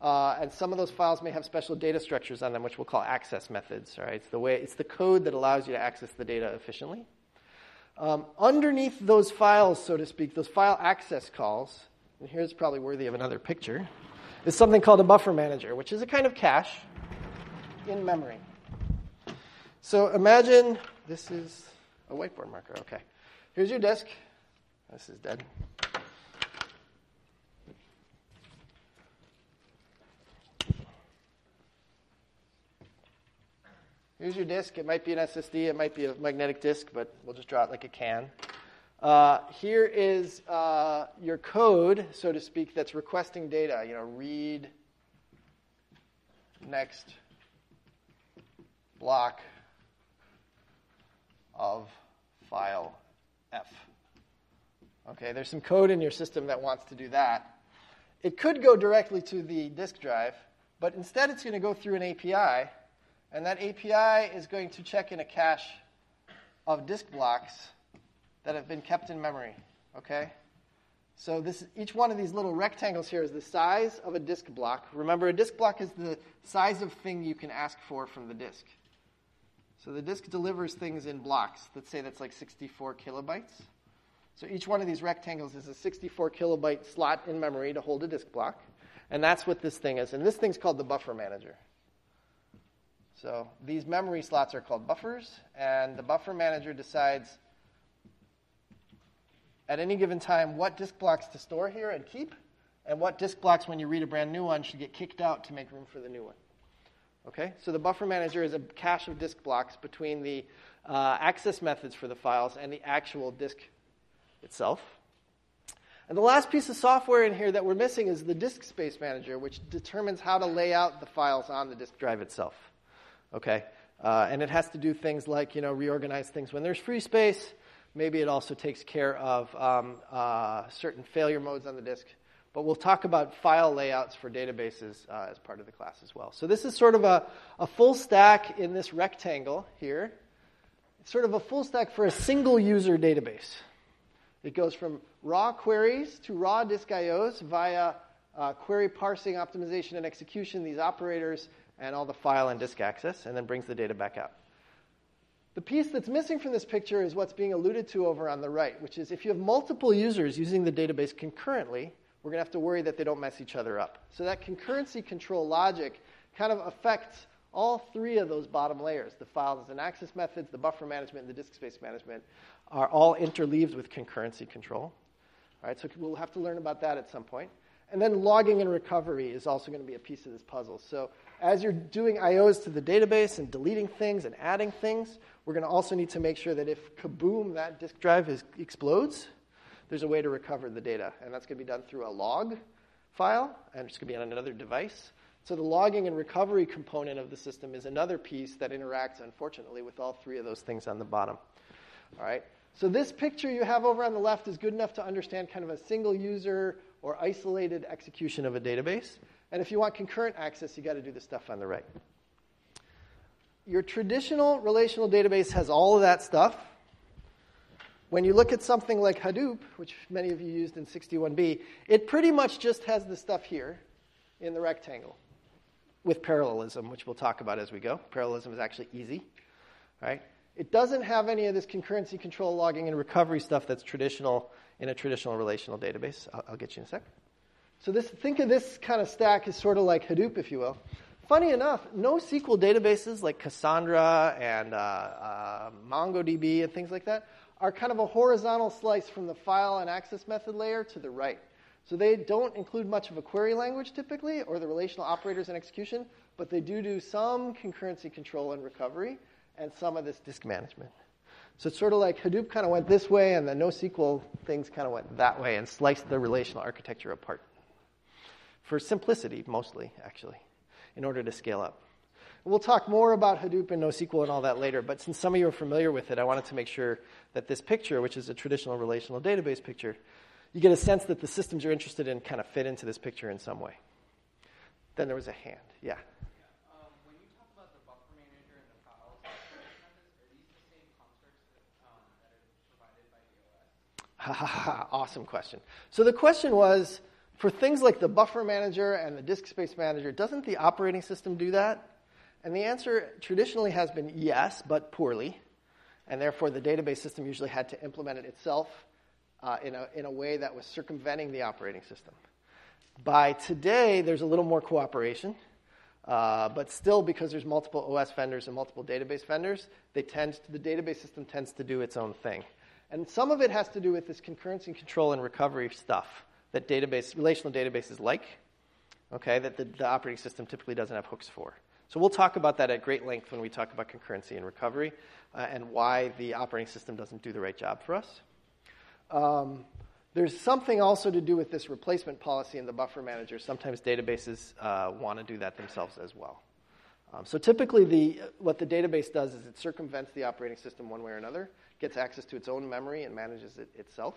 uh, and some of those files may have special data structures on them, which we'll call access methods. All right, it's the way it's the code that allows you to access the data efficiently. Um, underneath those files, so to speak, those file access calls, and here's probably worthy of another picture, is something called a buffer manager, which is a kind of cache in memory. So imagine this is a whiteboard marker. Okay. Here's your disk. This is dead. Here's your disk. It might be an SSD, it might be a magnetic disk, but we'll just draw it like a can. Uh, here is uh, your code, so to speak, that's requesting data. You know, read next block of file F. Okay, there's some code in your system that wants to do that. It could go directly to the disk drive, but instead it's going to go through an API, and that API is going to check in a cache of disk blocks that have been kept in memory. Okay? So this, each one of these little rectangles here is the size of a disk block. Remember, a disk block is the size of thing you can ask for from the disk. So the disk delivers things in blocks. Let's say that's like 64 kilobytes. So each one of these rectangles is a 64 kilobyte slot in memory to hold a disk block. And that's what this thing is. And this thing's called the buffer manager. So these memory slots are called buffers, and the buffer manager decides at any given time what disk blocks to store here and keep, and what disk blocks, when you read a brand new one, should get kicked out to make room for the new one. Okay, so the buffer manager is a cache of disk blocks between the uh, access methods for the files and the actual disk itself. And the last piece of software in here that we're missing is the disk space manager, which determines how to lay out the files on the disk drive itself. Okay, uh, and it has to do things like you know reorganize things when there's free space. Maybe it also takes care of um, uh, certain failure modes on the disk but we'll talk about file layouts for databases uh, as part of the class as well. So this is sort of a, a full stack in this rectangle here. It's sort of a full stack for a single user database. It goes from raw queries to raw disk IOs via uh, query parsing, optimization, and execution, these operators, and all the file and disk access, and then brings the data back out. The piece that's missing from this picture is what's being alluded to over on the right, which is if you have multiple users using the database concurrently, we're going to have to worry that they don't mess each other up. So that concurrency control logic kind of affects all three of those bottom layers. The files and access methods, the buffer management, and the disk space management are all interleaved with concurrency control. All right, so we'll have to learn about that at some point. And then logging and recovery is also going to be a piece of this puzzle. So as you're doing IOs to the database and deleting things and adding things, we're going to also need to make sure that if kaboom, that disk drive is, explodes, there's a way to recover the data, and that's going to be done through a log file, and it's going to be on another device. So the logging and recovery component of the system is another piece that interacts, unfortunately, with all three of those things on the bottom. All right. So this picture you have over on the left is good enough to understand kind of a single user or isolated execution of a database. And if you want concurrent access, you got to do the stuff on the right. Your traditional relational database has all of that stuff. When you look at something like Hadoop, which many of you used in 61B, it pretty much just has the stuff here in the rectangle with parallelism, which we'll talk about as we go. Parallelism is actually easy, right? It doesn't have any of this concurrency control logging and recovery stuff that's traditional in a traditional relational database. I'll, I'll get you in a sec. So this, think of this kind of stack as sort of like Hadoop, if you will. Funny enough, NoSQL databases like Cassandra and uh, uh, MongoDB and things like that are kind of a horizontal slice from the file and access method layer to the right. So they don't include much of a query language typically, or the relational operators and execution, but they do do some concurrency control and recovery, and some of this disk management. So it's sort of like Hadoop kind of went this way, and the NoSQL things kind of went that way and sliced the relational architecture apart. For simplicity, mostly, actually, in order to scale up. We'll talk more about Hadoop and NoSQL and all that later, but since some of you are familiar with it, I wanted to make sure that this picture, which is a traditional relational database picture, you get a sense that the systems you're interested in kind of fit into this picture in some way. Then there was a hand. Yeah. Um, um, awesome question. So the question was for things like the buffer manager and the disk space manager, doesn't the operating system do that? And the answer traditionally has been yes, but poorly. And therefore, the database system usually had to implement it itself uh, in, a, in a way that was circumventing the operating system. By today, there's a little more cooperation, uh, but still, because there's multiple OS vendors and multiple database vendors, they tend to, the database system tends to do its own thing. And some of it has to do with this concurrency control and recovery stuff that database, relational databases like, okay, that the, the operating system typically doesn't have hooks for. So we'll talk about that at great length when we talk about concurrency and recovery uh, and why the operating system doesn't do the right job for us. Um, there's something also to do with this replacement policy in the buffer manager. Sometimes databases uh, want to do that themselves as well. Um, so typically, the, what the database does is it circumvents the operating system one way or another, gets access to its own memory, and manages it itself.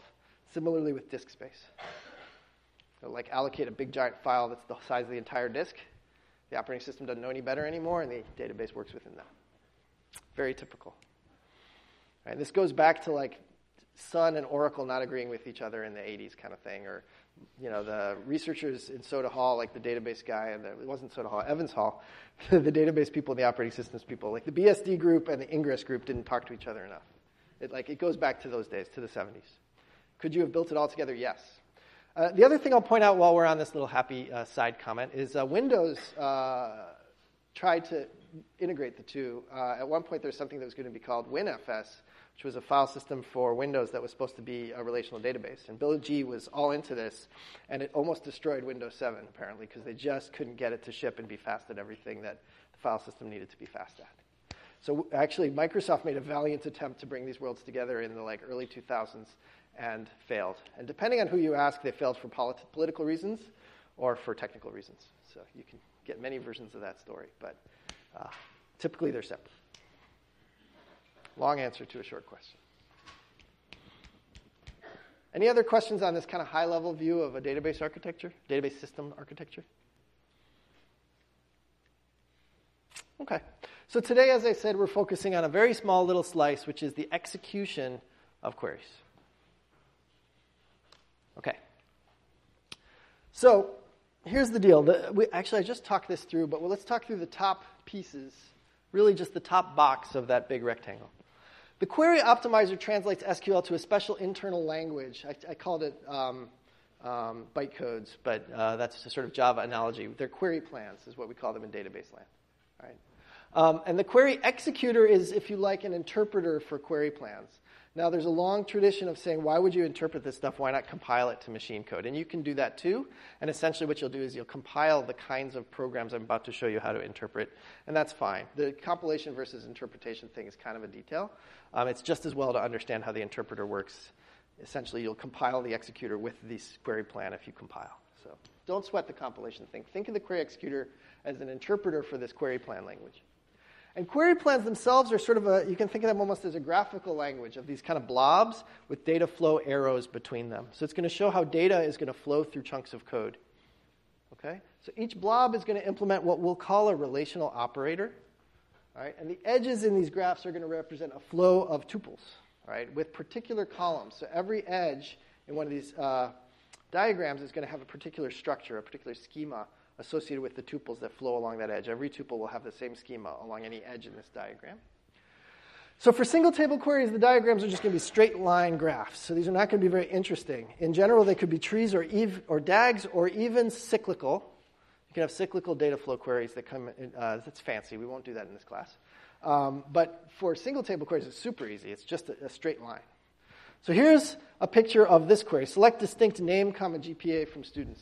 Similarly with disk space. So like allocate a big giant file that's the size of the entire disk. The operating system doesn't know any better anymore, and the database works within that. Very typical. This goes back to like Sun and Oracle not agreeing with each other in the 80s kind of thing, or you know the researchers in Soda Hall, like the database guy, and the, it wasn't Soda Hall, Evans Hall, the database people and the operating systems people, like the BSD group and the Ingres group didn't talk to each other enough. It like it goes back to those days, to the 70s. Could you have built it all together? Yes. Uh, the other thing I'll point out while we're on this little happy uh, side comment is uh, Windows uh, tried to integrate the two. Uh, at one point, there was something that was going to be called WinFS, which was a file system for Windows that was supposed to be a relational database. And Bill G was all into this, and it almost destroyed Windows 7, apparently, because they just couldn't get it to ship and be fast at everything that the file system needed to be fast at. So actually, Microsoft made a valiant attempt to bring these worlds together in the like early 2000s and failed. And depending on who you ask, they failed for polit- political reasons or for technical reasons. So you can get many versions of that story, but uh, typically they're separate. Long answer to a short question. Any other questions on this kind of high level view of a database architecture, database system architecture? Okay. So today, as I said, we're focusing on a very small little slice, which is the execution of queries. Okay. So here's the deal. The, we, actually, I just talked this through, but let's talk through the top pieces, really just the top box of that big rectangle. The query optimizer translates SQL to a special internal language. I, I called it um, um, bytecodes, but uh, that's a sort of Java analogy. They're query plans, is what we call them in database land. Right? Um, and the query executor is, if you like, an interpreter for query plans. Now, there's a long tradition of saying, why would you interpret this stuff? Why not compile it to machine code? And you can do that too. And essentially, what you'll do is you'll compile the kinds of programs I'm about to show you how to interpret, and that's fine. The compilation versus interpretation thing is kind of a detail. Um, it's just as well to understand how the interpreter works. Essentially, you'll compile the executor with the query plan if you compile. So don't sweat the compilation thing. Think of the query executor as an interpreter for this query plan language. And query plans themselves are sort of a, you can think of them almost as a graphical language of these kind of blobs with data flow arrows between them. So it's going to show how data is going to flow through chunks of code. Okay? So each blob is going to implement what we'll call a relational operator. Right? And the edges in these graphs are going to represent a flow of tuples right, with particular columns. So every edge in one of these uh, diagrams is going to have a particular structure, a particular schema associated with the tuples that flow along that edge. Every tuple will have the same schema along any edge in this diagram. So for single table queries, the diagrams are just going to be straight line graphs. So these are not going to be very interesting. In general, they could be trees or, ev- or DAGs or even cyclical. You can have cyclical data flow queries that come in, uh, that's fancy. We won't do that in this class. Um, but for single table queries, it's super easy. It's just a, a, straight line. So here's a picture of this query. Select distinct name, comma, GPA from students.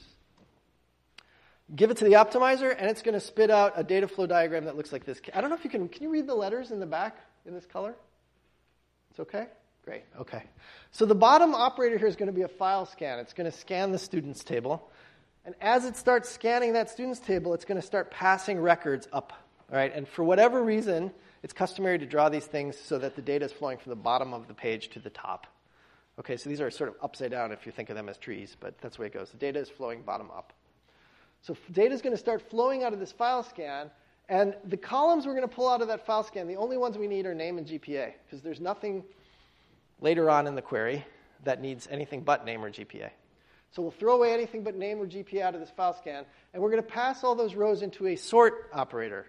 Give it to the optimizer, and it's going to spit out a data flow diagram that looks like this. I don't know if you can, can you read the letters in the back in this color? It's okay? Great, okay. So the bottom operator here is going to be a file scan. It's going to scan the students table. And as it starts scanning that students table, it's going to start passing records up. All right, and for whatever reason, it's customary to draw these things so that the data is flowing from the bottom of the page to the top. Okay, so these are sort of upside down if you think of them as trees, but that's the way it goes. The data is flowing bottom up. So data is going to start flowing out of this file scan, and the columns we're going to pull out of that file scan, the only ones we need are name and GPA, because there's nothing later on in the query that needs anything but name or GPA. So we'll throw away anything but name or GPA out of this file scan, and we're going to pass all those rows into a sort operator.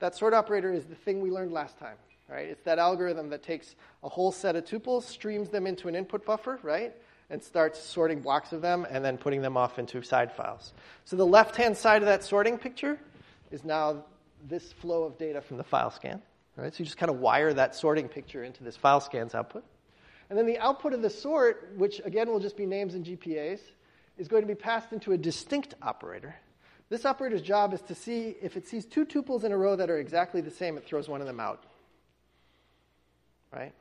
That sort operator is the thing we learned last time, right? It's that algorithm that takes a whole set of tuples, streams them into an input buffer, right? And starts sorting blocks of them and then putting them off into side files. So the left hand side of that sorting picture is now this flow of data from the file scan. Right? So you just kind of wire that sorting picture into this file scan's output. And then the output of the sort, which again will just be names and GPAs, is going to be passed into a distinct operator. This operator's job is to see if it sees two tuples in a row that are exactly the same, it throws one of them out. Right?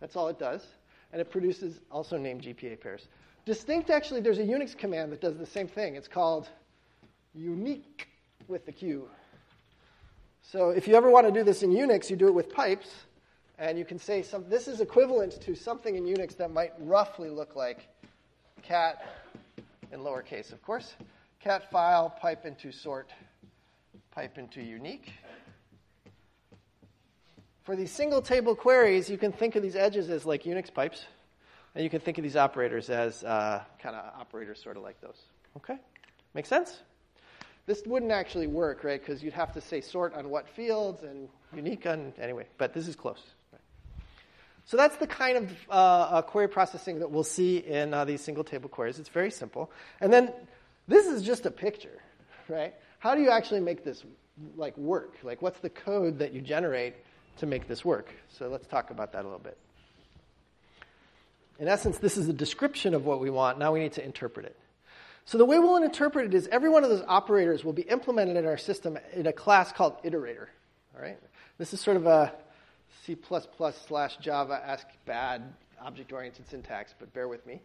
That's all it does and it produces also named GPA pairs. Distinct, actually, there's a Unix command that does the same thing. It's called unique with the Q. So if you ever want to do this in Unix, you do it with pipes, and you can say some, this is equivalent to something in Unix that might roughly look like cat in lowercase, of course. Cat file, pipe into sort, pipe into unique. For these single table queries, you can think of these edges as like Unix pipes, and you can think of these operators as uh, kind of operators sort of like those. Okay? Make sense? This wouldn't actually work, right? Because you'd have to say sort on what fields and unique on, anyway, but this is close. So that's the kind of uh, uh, query processing that we'll see in uh, these single table queries. It's very simple. And then this is just a picture, right? How do you actually make this like work? Like what's the code that you generate to make this work. So let's talk about that a little bit. In essence, this is a description of what we want. Now we need to interpret it. So the way we'll interpret it is every one of those operators will be implemented in our system in a class called iterator. All right? This is sort of a C++ slash Java ask bad object-oriented syntax, but bear with me.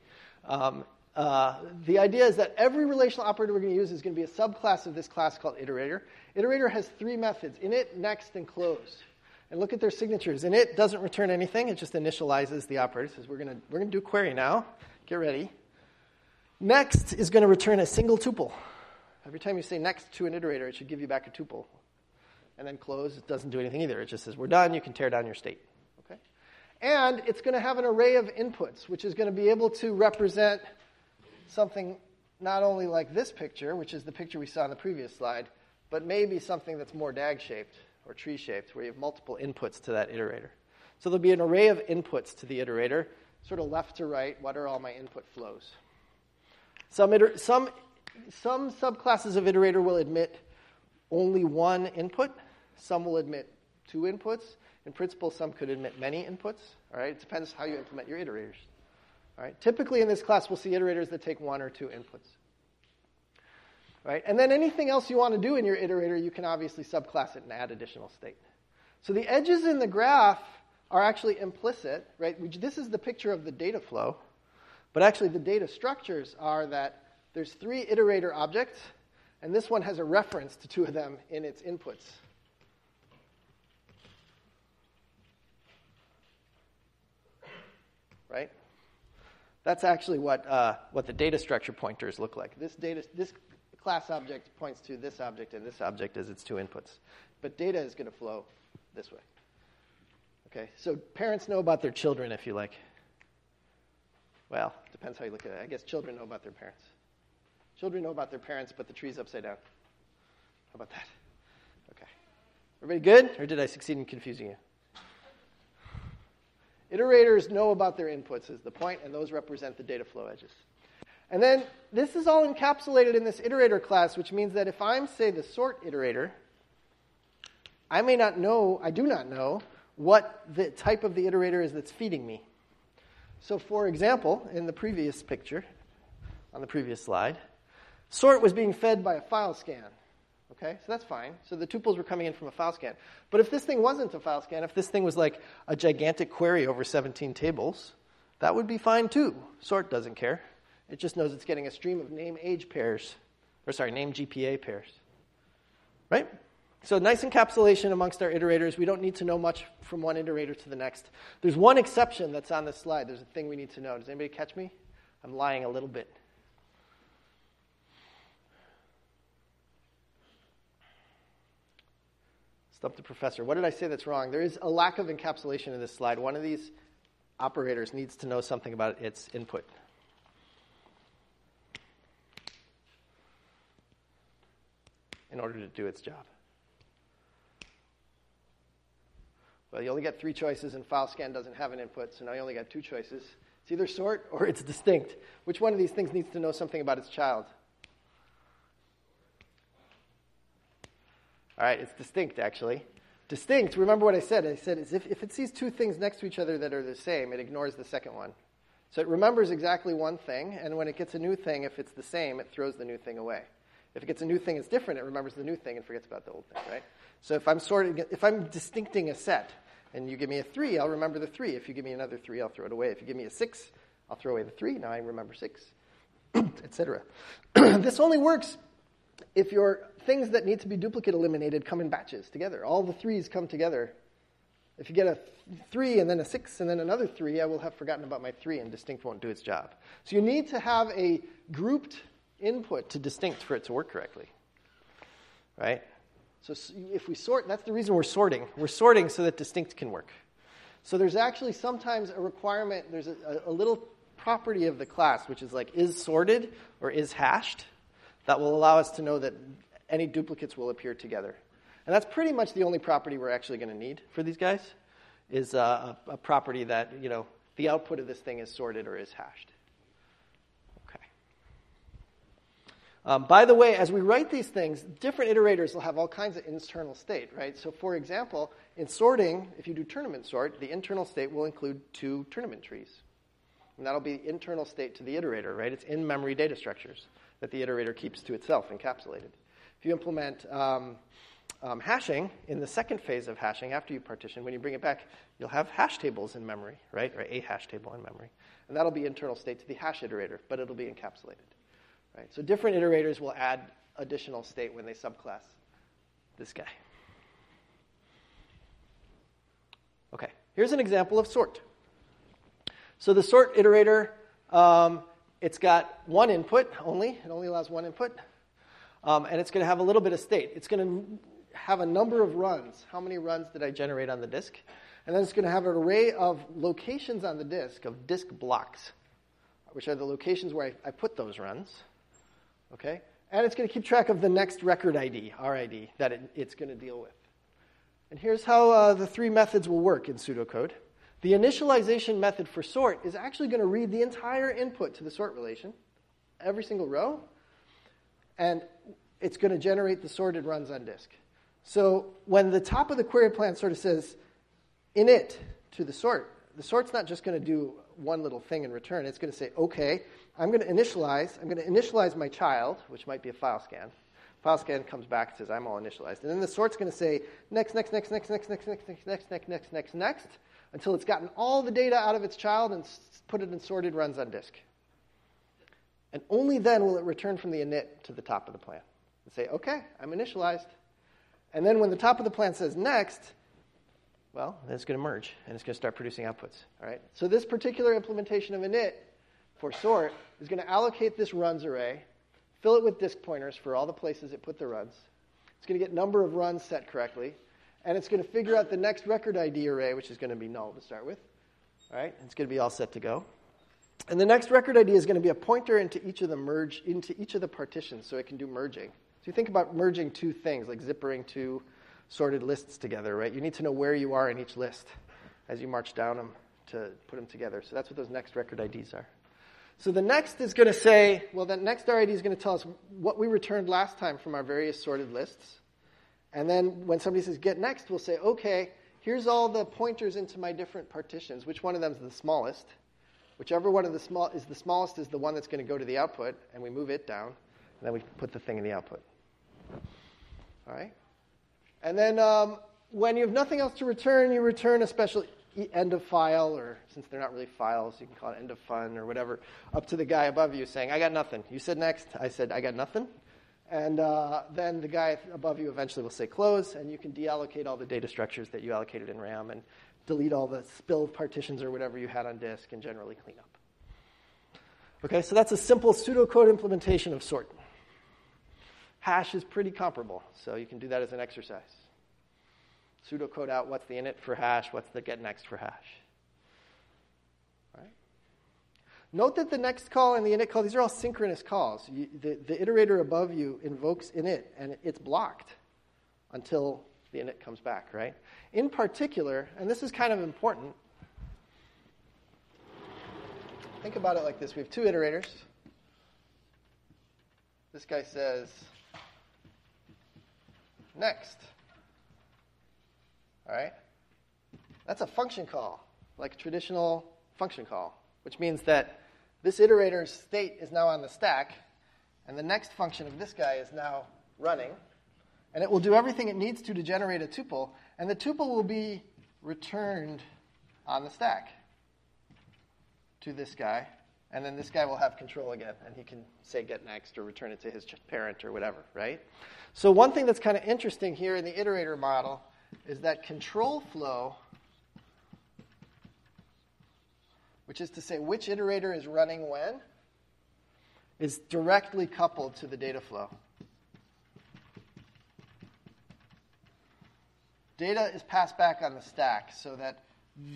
Um, uh, the idea is that every relational operator we're going to use is going to be a subclass of this class called iterator. Iterator has three methods, init, next, and close and look at their signatures. And it doesn't return anything, it just initializes the operator. It says, we're going to we're to do query now. Get ready. Next is going to return a single tuple. Every time you say next to an iterator, it should give you back a tuple. And then close, it doesn't do anything either. It just says, we're done, you can tear down your state. Okay? And it's going to have an array of inputs, which is going to be able to represent something not only like this picture, which is the picture we saw in the previous slide, but maybe something that's more DAG shaped or tree shaped, where you have multiple inputs to that iterator. So there'll be an array of inputs to the iterator, sort of left to right. What are all my input flows? Some, iter- some, some subclasses of iterator will admit only one input. Some will admit two inputs. In principle, some could admit many inputs. All right, it depends how you implement your iterators. All right, typically in this class, we'll see iterators that take one or two inputs. Right? And then anything else you want to do in your iterator, you can obviously subclass it and add additional state. So the edges in the graph are actually implicit, right? This is the picture of the data flow, but actually the data structures are that there's three iterator objects, and this one has a reference to two of them in its inputs. Right? That's actually what, uh, what the data structure pointers look like. This, data, this class object points to this object and this object as its two inputs. But data is going to flow this way. Okay, so parents know about their children, if you like. Well, depends how you look at it. I guess children know about their parents. Children know about their parents, but the tree's upside down. How about that? Okay. Everybody good? Or did I succeed in confusing you? Iterators know about their inputs, is the point, and those represent the data flow edges. And then this is all encapsulated in this iterator class, which means that if I'm, say, the sort iterator, I may not know, I do not know, what the type of the iterator is that's feeding me. So, for example, in the previous picture, on the previous slide, sort was being fed by a file scan. Okay, so that's fine. So the tuples were coming in from a file scan. But if this thing wasn't a file scan, if this thing was like a gigantic query over 17 tables, that would be fine too. Sort doesn't care. It just knows it's getting a stream of name age pairs, or sorry, name GPA pairs. Right? So nice encapsulation amongst our iterators. We don't need to know much from one iterator to the next. There's one exception that's on this slide. There's a thing we need to know. Does anybody catch me? I'm lying a little bit. Stump the professor. What did I say that's wrong? There is a lack of encapsulation in this slide. One of these operators needs to know something about its input. In order to do its job. Well, you only get three choices, and file scan doesn't have an input, so now you only got two choices. It's either sort or it's distinct. Which one of these things needs to know something about its child? All right, it's distinct, actually. Distinct, remember what I said. I said if, if it sees two things next to each other that are the same, it ignores the second one. So it remembers exactly one thing, and when it gets a new thing, if it's the same, it throws the new thing away. If it gets a new thing it's different, it remembers the new thing and forgets about the old thing, right? So if I'm sorting, if I'm distincting a set, and you give me a three, I'll remember the three. If you give me another three, I'll throw it away. If you give me a six, I'll throw away the three. Now I remember six, etc. this only works if your things that need to be duplicate eliminated come in batches together. All the threes come together. If you get a three and then a six and then another three, I will have forgotten about my three and distinct won't do its job. So you need to have a grouped input to distinct for it to work correctly. Right? So if we sort, that's the reason we're sorting. We're sorting so that distinct can work. So there's actually sometimes a requirement, there's a, a little property of the class, which is like is sorted or is hashed, that will allow us to know that any duplicates will appear together. And that's pretty much the only property we're actually going to need for these guys, is uh, a, a property that, you know, the output of this thing is sorted or is hashed. Um, by the way, as we write these things, different iterators will have all kinds of internal state, right? So, for example, in sorting, if you do tournament sort, the internal state will include two tournament trees. And that'll be internal state to the iterator, right? It's in memory data structures that the iterator keeps to itself encapsulated. If you implement um, um, hashing in the second phase of hashing, after you partition, when you bring it back, you'll have hash tables in memory, right? Or a hash table in memory. And that'll be internal state to the hash iterator, but it'll be encapsulated. Right? So different iterators will add additional state when they subclass this guy. Okay, here's an example of sort. So the sort iterator, um, it's got one input only. It only allows one input. Um, and it's going to have a little bit of state. It's going to have a number of runs. How many runs did I generate on the disk? And then it's going to have an array of locations on the disk, of disk blocks, which are the locations where I, I put those runs. Okay? And it's going to keep track of the next record ID, RID, that it, it's going to deal with. And here's how uh, the three methods will work in pseudocode. The initialization method for sort is actually going to read the entire input to the sort relation, every single row, and it's going to generate the sorted runs on disk. So when the top of the query plan sort of says init to the sort, the sort's not just going to do one little thing in return. It's going to say, okay, I'm going to initialize, I'm going to initialize my child, which might be a file scan. File scan comes back and says, I'm all initialized. And then the sort's going to say, next, next, next, next, next, next, next, next, next, next, next, next, next, until it's gotten all the data out of its child and put it in sorted runs on disk. And only then will it return from the init to the top of the plan and say, okay, I'm initialized. And then when the top of the plan says next, well, then it's going to merge and it's going to start producing outputs. All right. So this particular implementation of init for sort is going to allocate this runs array, fill it with disk pointers for all the places it put the runs. It's going to get number of runs set correctly, and it's going to figure out the next record ID array, which is going to be null to start with. All right. It's going to be all set to go. And the next record ID is going to be a pointer into each of the merge into each of the partitions, so it can do merging. So you think about merging two things, like zippering two sorted lists together, right? You need to know where you are in each list as you march down them to put them together. So that's what those next record IDs are. So the next is going to say, well, that next RID is going to tell us what we returned last time from our various sorted lists. And then when somebody says get next, we'll say, okay, here's all the pointers into my different partitions. Which one of them is the smallest? Whichever one of the small is the smallest is the one that's going to go to the output, and we move it down, and then we put the thing in the output. All right. And then um, when you have nothing else to return, you return a special end of file, or since they're not really files, you can call it end of fun or whatever, up to the guy above you saying, I got nothing. You said next. I said, I got nothing. And uh, then the guy above you eventually will say close, and you can deallocate all the data structures that you allocated in RAM and delete all the spilled partitions or whatever you had on disk and generally clean up. Okay, so that's a simple pseudocode implementation of sort. Hash is pretty comparable, so you can do that as an exercise. Pseudocode out what's the init for hash, what's the get next for hash. Right? Note that the next call and the init call, these are all synchronous calls. You, the, the iterator above you invokes init, and it's blocked until the init comes back, right? In particular, and this is kind of important, think about it like this. We have two iterators. This guy says, next. All right? That's a function call, like a traditional function call, which means that this iterator's state is now on the stack, and the next function of this guy is now running, and it will do everything it needs to to generate a tuple, and the tuple will be returned on the stack to this guy, and then this guy will have control again, and he can say get next or return it to his parent or whatever, right? So one thing that's kind of interesting here in the iterator model is that control flow, which is to say which iterator is running when, is directly coupled to the data flow. Data is passed back on the stack so that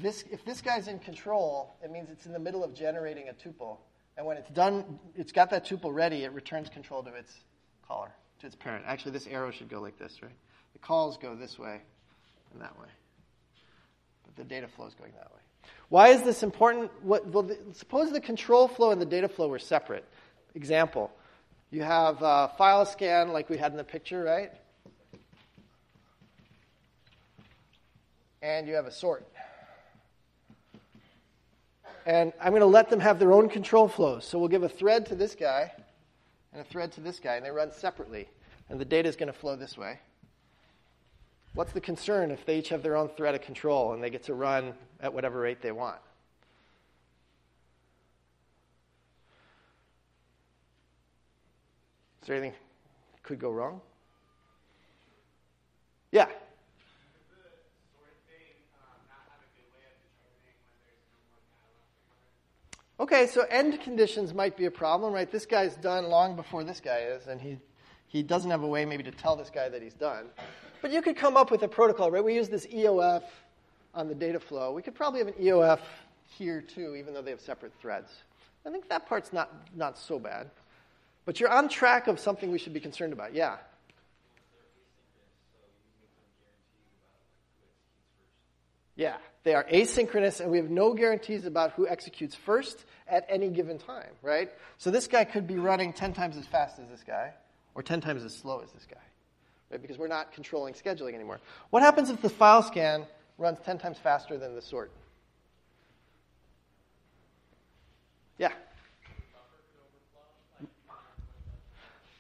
this, if this guy's in control, it means it's in the middle of generating a tuple. And when it's done, it's got that tuple ready, it returns control to its caller, to its parent. Actually, this arrow should go like this, right? The calls go this way and that way. But the data flow is going that way. Why is this important? What, well, the, suppose the control flow and the data flow were separate. Example, you have a file scan like we had in the picture, right? And you have a sort. And I'm going to let them have their own control flows. So we'll give a thread to this guy and a thread to this guy, and they run separately. And the data is going to flow this way. What's the concern if they each have their own thread of control and they get to run at whatever rate they want? Is there anything could go wrong? Yeah. Okay, so end conditions might be a problem, right? This guy's done long before this guy is, and he, he doesn't have a way maybe to tell this guy that he's done. But you could come up with a protocol, right? We use this EOF on the data flow. We could probably have an EOF here too, even though they have separate threads. I think that part's not, not so bad. But you're on track of something we should be concerned about. Yeah. Yeah, they are asynchronous, and we have no guarantees about who executes first at any given time, right? So this guy could be running 10 times as fast as this guy, or 10 times as slow as this guy right? because we're not controlling scheduling anymore. What happens if the file scan runs 10 times faster than the sort? Yeah.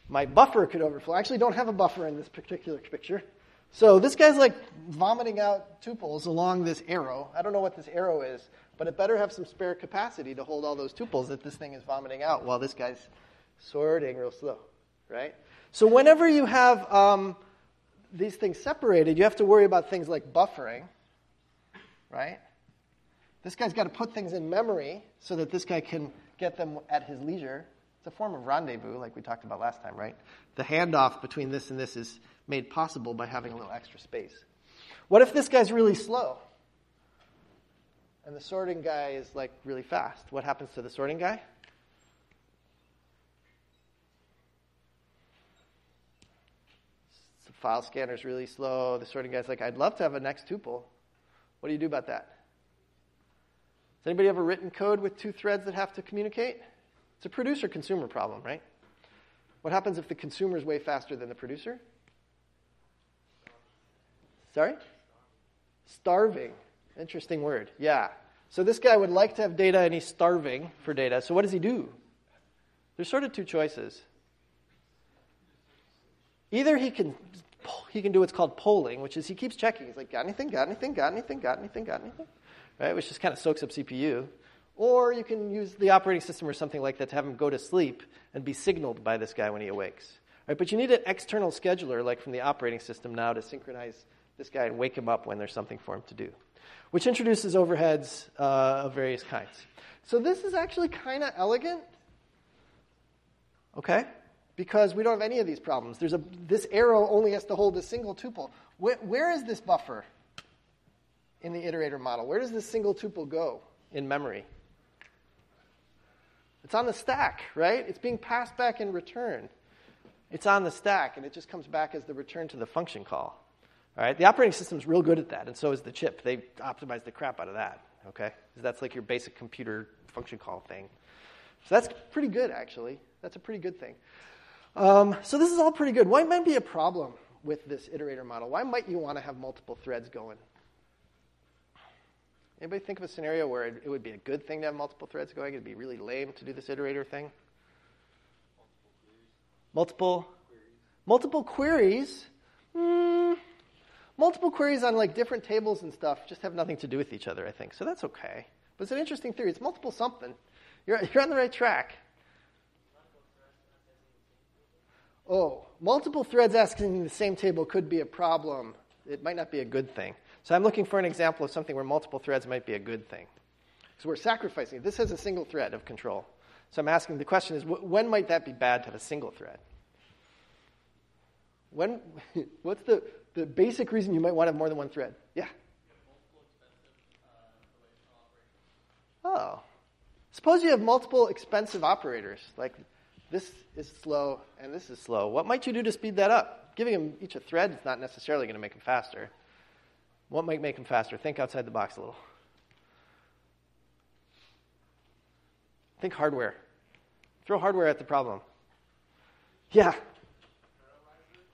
My buffer could overflow. I actually don't have a buffer in this particular picture. So this guy's like vomiting out tuples along this arrow. I don't know what this arrow is, but it better have some spare capacity to hold all those tuples that this thing is vomiting out while this guy's sorting real slow, right? So whenever you have um, these things separated, you have to worry about things like buffering. right? This guy's got to put things in memory so that this guy can get them at his leisure. It's a form of rendezvous, like we talked about last time, right? The handoff between this and this is made possible by having a little extra space. What if this guy's really slow? And the sorting guy is like really fast. What happens to the sorting guy? The file scanner is really slow. The sorting guy's like, I'd love to have a next tuple. What do you do about that? Has anybody ever written code with two threads that have to communicate? It's a producer consumer problem, right? What happens if the consumer is way faster than the producer? Sorry? Starving. Interesting word. Yeah. So this guy would like to have data and he's starving for data. So what does he do? There's sort of two choices. Either he can he can do what's called polling, which is he keeps checking. He's like, got anything, got anything, got anything, got anything, got anything, right? Which just kind of soaks up CPU. Or you can use the operating system or something like that to have him go to sleep and be signaled by this guy when he awakes. Right? But you need an external scheduler, like from the operating system now, to synchronize this guy and wake him up when there's something for him to do, which introduces overheads uh, of various kinds. So this is actually kind of elegant, okay? Because we don't have any of these problems. There's a, this arrow only has to hold a single tuple. where, where is this buffer in the iterator model? Where does this single tuple go in memory? It's on the stack, right? It's being passed back in return. It's on the stack, and it just comes back as the return to the function call. All right, the operating system is real good at that, and so is the chip. They optimize the crap out of that. Okay, that's like your basic computer function call thing. So that's pretty good, actually. That's a pretty good thing. Um, so this is all pretty good. Why might be a problem with this iterator model? Why might you want to have multiple threads going? Anybody think of a scenario where it, it would be a good thing to have multiple threads going? It'd be really lame to do this iterator thing. Multiple, multiple queries. Mm, multiple queries on like different tables and stuff just have nothing to do with each other, I think. So that's okay. But it's an interesting theory. It's multiple something. You're, you're on the right track. Oh, multiple threads asking the same table could be a problem. It might not be a good thing. So I'm looking for an example of something where multiple threads might be a good thing. So we're sacrificing. This has a single thread of control. So I'm asking the question is when might that be bad to have a single thread? When, what's the, the basic reason you might want to have more than one thread. Yeah. Oh. Suppose you have multiple expensive operators. Like this is slow and this is slow. What might you do to speed that up? Giving them each a thread is not necessarily going to make them faster. What might make them faster? Think outside the box a little. Think hardware. Throw hardware at the problem. Yeah.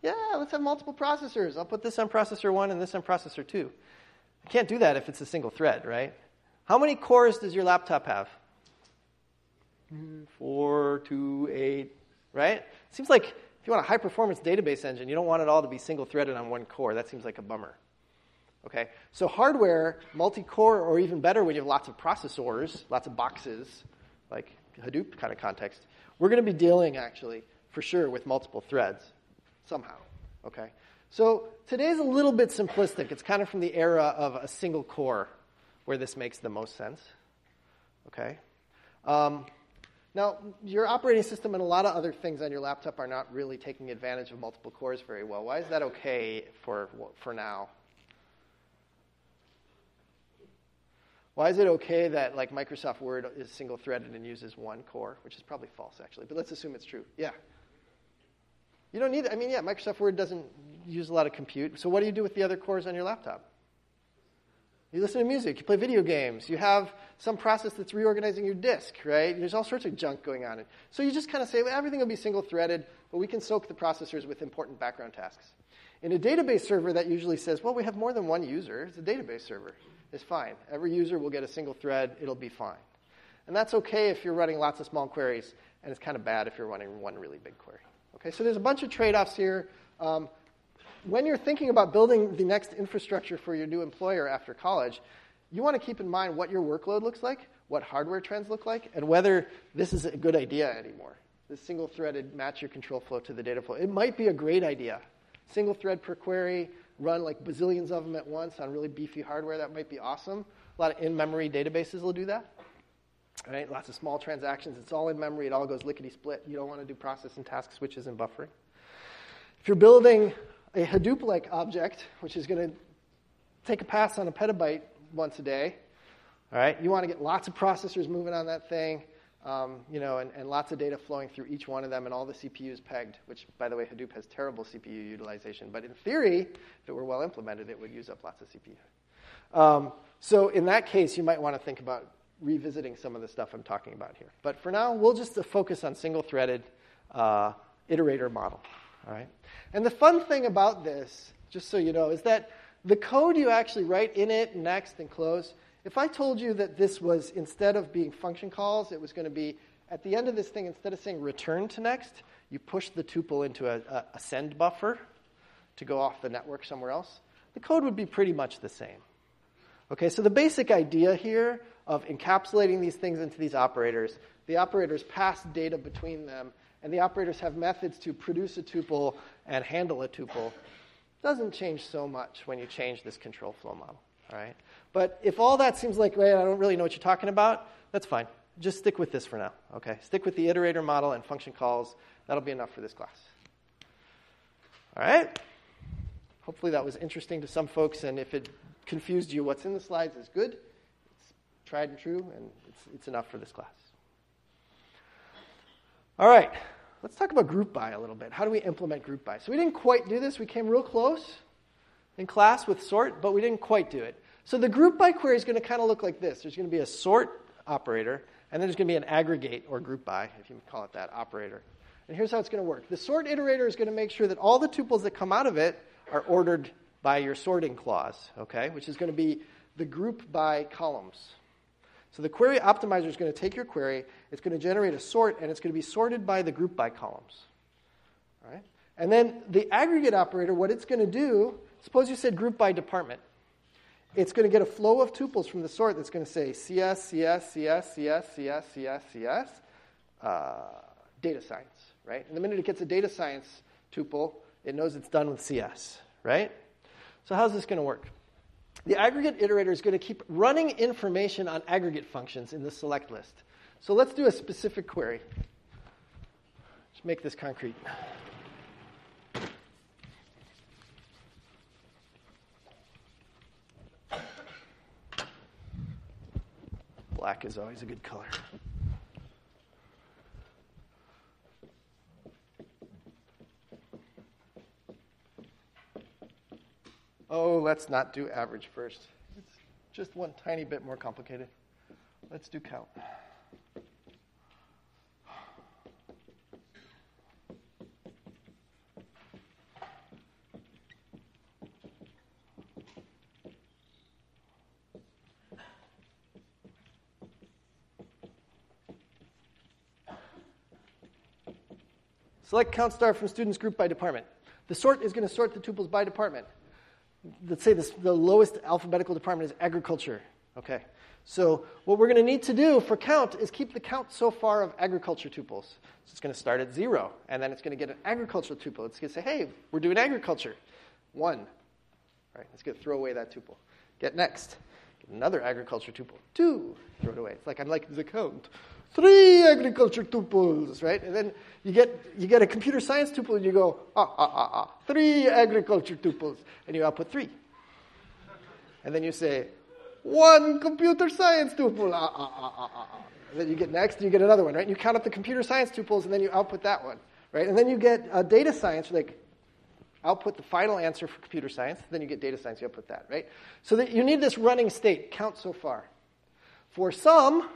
Yeah, let's have multiple processors. I'll put this on processor one and this on processor two. I can't do that if it's a single thread, right? How many cores does your laptop have? Four, two, eight, right? Seems like if you want a high performance database engine, you don't want it all to be single threaded on one core. That seems like a bummer. Okay, so hardware, multi core, or even better when you have lots of processors, lots of boxes, like Hadoop kind of context, we're going to be dealing actually for sure with multiple threads somehow. Okay? So today's a little bit simplistic. It's kind of from the era of a single core where this makes the most sense. Okay? Um, now, your operating system and a lot of other things on your laptop are not really taking advantage of multiple cores very well. Why is that okay for, for now? Why is it okay that like Microsoft Word is single threaded and uses one core, which is probably false actually, but let's assume it's true. Yeah. You don't need. I mean, yeah, Microsoft Word doesn't use a lot of compute. So what do you do with the other cores on your laptop? You listen to music, you play video games, you have some process that's reorganizing your disk, right? There's all sorts of junk going on. So you just kind of say, well, everything will be single threaded, but we can soak the processors with important background tasks. In a database server, that usually says, well, we have more than one user. It's a database server. It's fine. Every user will get a single thread, it'll be fine. And that's okay if you're running lots of small queries, and it's kind of bad if you're running one really big query. Okay, so there's a bunch of trade-offs here. Um, when you're thinking about building the next infrastructure for your new employer after college, you want to keep in mind what your workload looks like, what hardware trends look like, and whether this is a good idea anymore. This single-threaded match your control flow to the data flow. It might be a great idea. Single thread per query, run like bazillions of them at once on really beefy hardware, that might be awesome. A lot of in memory databases will do that. Right? Lots of small transactions. It's all in memory. It all goes lickety split. You don't want to do process and task switches and buffering. If you're building a Hadoop like object, which is going to take a pass on a petabyte once a day, all right, you want to get lots of processors moving on that thing. Um, you know, and, and, lots of data flowing through each one of them, and all the CPUs pegged. Which, by the way, Hadoop has terrible CPU utilization. But in theory, if it were well implemented, it would use up lots of CPU. Um, so in that case, you might want to think about revisiting some of the stuff I'm talking about here. But for now, we'll just focus on single-threaded uh, iterator model. All right. And the fun thing about this, just so you know, is that the code you actually write init, next, and close if I told you that this was, instead of being function calls, it was going to be, at the end of this thing, instead of saying return to next, you push the tuple into a, a, a send buffer to go off the network somewhere else, the code would be pretty much the same. Okay, so the basic idea here of encapsulating these things into these operators, the operators pass data between them, and the operators have methods to produce a tuple and handle a tuple, doesn't change so much when you change this control flow model. All right? But if all that seems like, wait, I don't really know what you're talking about, that's fine. Just stick with this for now. Okay? Stick with the iterator model and function calls. That'll be enough for this class. All right? Hopefully that was interesting to some folks, and if it confused you, what's in the slides is good. It's tried and true, and it's, it's enough for this class. All right, let's talk about group by a little bit. How do we implement group by? So we didn't quite do this. We came real close in class with sort, but we didn't quite do it. So the group by query is going to kind of look like this. There's going to be a sort operator, and then there's going to be an aggregate or group by, if you call it that, operator. And here's how it's going to work. The sort iterator is going to make sure that all the tuples that come out of it are ordered by your sorting clause, okay, which is going to be the group by columns. So the query optimizer is going to take your query, it's going to generate a sort, and it's going to be sorted by the group by columns. All right? And then the aggregate operator, what it's going to do Suppose you said group by department. It's going to get a flow of tuples from the sort that's going to say CS, CS, CS, CS, CS, CS, CS, uh, data science, right? And the minute it gets a data science tuple, it knows it's done with CS, right? So how's this going to work? The aggregate iterator is going to keep running information on aggregate functions in the select list. So let's do a specific query. Let's make this concrete. Black is always a good color. Oh, let's not do average first. It's just one tiny bit more complicated. Let's do count. Select count star from students group by department. The sort is going to sort the tuples by department. Let's say this, the lowest alphabetical department is agriculture. Okay. So what we're going to need to do for count is keep the count so far of agriculture tuples. So it's going to start at zero, and then it's going to get an agricultural tuple. It's going to say, hey, we're doing agriculture. One. All right, let's get throw away that tuple. Get next. Another agriculture tuple. Two. Throw it away. It's like I'm like the count three agriculture tuples, right? And then you get, you get a computer science tuple and you go, ah, ah, ah, ah, three agriculture tuples, and you output three. And then you say, one computer science tuple, ah, ah, ah, ah, ah. And then you get next, and you get another one, right? And you count up the computer science tuples, and then you output that one, right? And then you get a data science, like output the final answer for computer science, then you get data science, you output that, right? So that you need this running state, count so far. For sum,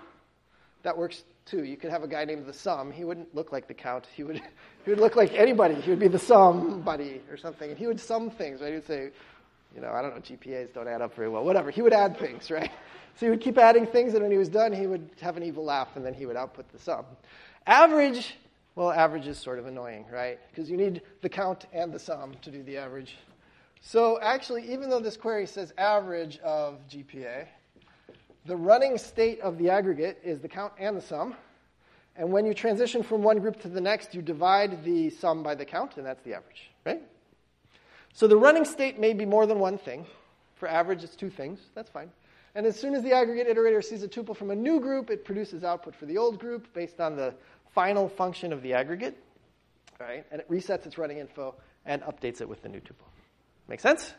that works too. You could have a guy named the sum. He wouldn't look like the count. He would, he would look like anybody. He would be the sum buddy or something. And he would sum things, right? He would say, you know, I don't know, GPAs don't add up very well. Whatever. He would add things, right? So he would keep adding things, and when he was done, he would have an evil laugh, and then he would output the sum. Average, well, average is sort of annoying, right? Because you need the count and the sum to do the average. So actually, even though this query says average of GPA, the running state of the aggregate is the count and the sum. And when you transition from one group to the next, you divide the sum by the count, and that's the average, right? So the running state may be more than one thing. For average, it's two things. That's fine. And as soon as the aggregate iterator sees a tuple from a new group, it produces output for the old group based on the final function of the aggregate. Right? And it resets its running info and updates it with the new tuple. Make sense?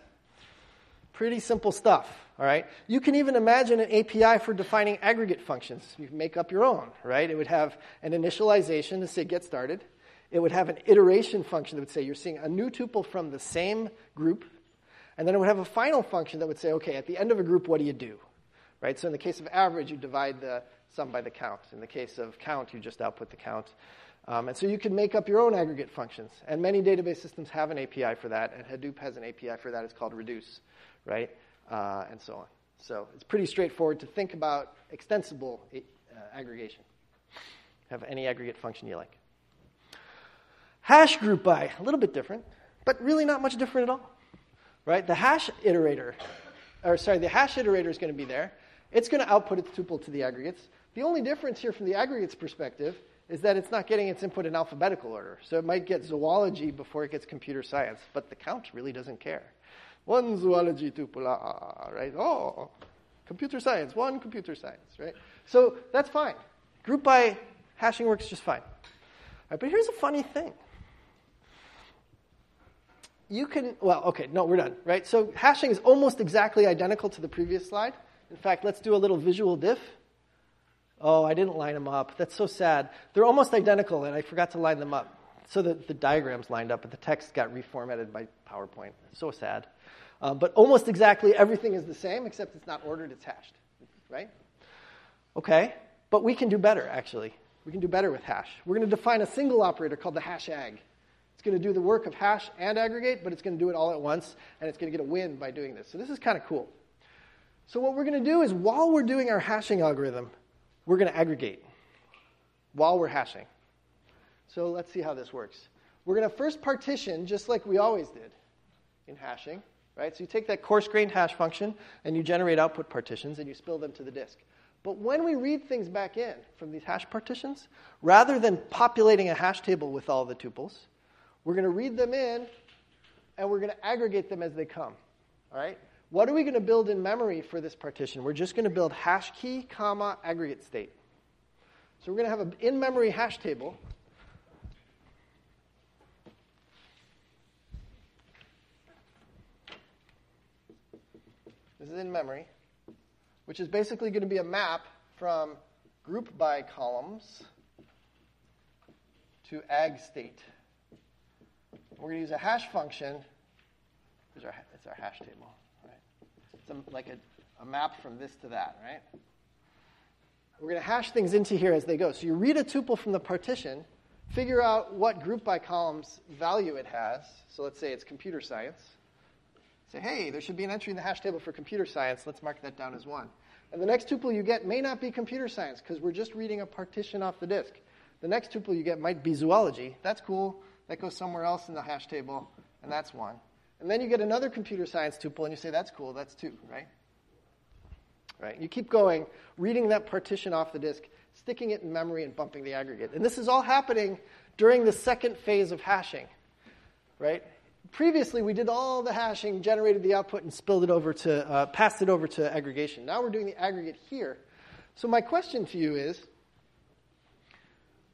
Pretty simple stuff, all right? You can even imagine an API for defining aggregate functions. You can make up your own, right? It would have an initialization to say get started. It would have an iteration function that would say you're seeing a new tuple from the same group. And then it would have a final function that would say, okay, at the end of a group, what do you do? Right? So in the case of average, you divide the sum by the count. In the case of count, you just output the count. Um, and so you can make up your own aggregate functions. And many database systems have an API for that, and Hadoop has an API for that. It's called reduce right? Uh, and so on. So it's pretty straightforward to think about extensible uh, aggregation. Have any aggregate function you like. Hash group by, a little bit different, but really not much different at all. Right? The hash iterator, or sorry, the hash iterator is going to be there. It's going to output its tuple to the aggregates. The only difference here from the aggregates perspective is that it's not getting its input in alphabetical order. So it might get zoology before it gets computer science, but the count really doesn't care. One zoology tuple, right? Oh, computer science, one computer science, right? So that's fine. Group by hashing works just fine. Right, but here's a funny thing. You can, well, okay, no, we're done, right? So hashing is almost exactly identical to the previous slide. In fact, let's do a little visual diff. Oh, I didn't line them up. That's so sad. They're almost identical, and I forgot to line them up. So that the diagrams lined up, but the text got reformatted by PowerPoint. So sad. Uh, but almost exactly everything is the same, except it's not ordered, it's hashed. Right? Okay, but we can do better, actually. We can do better with hash. We're going to define a single operator called the hash ag. It's going to do the work of hash and aggregate, but it's going to do it all at once, and it's going to get a win by doing this. So this is kind of cool. So what we're going to do is while we're doing our hashing algorithm, we're going to aggregate while we're hashing. So let's see how this works. We're going to first partition just like we always did in hashing right? So you take that coarse grained hash function and you generate output partitions and you spill them to the disk. But when we read things back in from these hash partitions, rather than populating a hash table with all the tuples, we're going to read them in and we're going to aggregate them as they come. All right? What are we going to build in memory for this partition? We're just going to build hash key, comma, aggregate state. So we're going to have an in-memory hash table This is in memory, which is basically going to be a map from group by columns to ag state. We're going to use a hash function. It's our, it's our hash table, a, like a, a map from this to that, right? We're going to hash things into here as they go. So you read a tuple from the partition, figure out what group by columns value it has. So let's say it's computer science. Say, hey, there should be an entry in the hash table for computer science. Let's mark that down as one. And the next tuple you get may not be computer science because we're just reading a partition off the disk. The next tuple you get might be zoology. That's cool. That goes somewhere else in the hash table, and that's one. And then you get another computer science tuple, and you say, that's cool, that's two, right? Right? You keep going, reading that partition off the disk, sticking it in memory, and bumping the aggregate. And this is all happening during the second phase of hashing, right? previously we did all the hashing, generated the output, and spilled it over to, uh, passed it over to aggregation. Now we're doing the aggregate here. So my question to you is,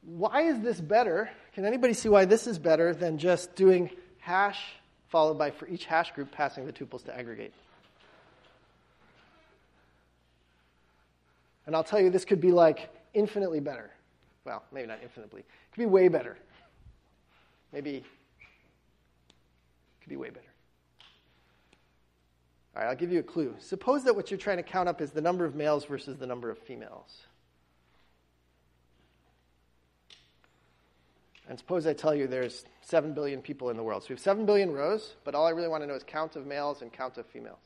why is this better? Can anybody see why this is better than just doing hash followed by for each hash group passing the tuples to aggregate? And I'll tell you, this could be like infinitely better. Well, maybe not infinitely. It could be way better. Maybe it could be way better. All right, I'll give you a clue. Suppose that what you're trying to count up is the number of males versus the number of females. And suppose I tell you there's 7 billion people in the world. So we have 7 billion rows, but all I really want to know is count of males and count of females.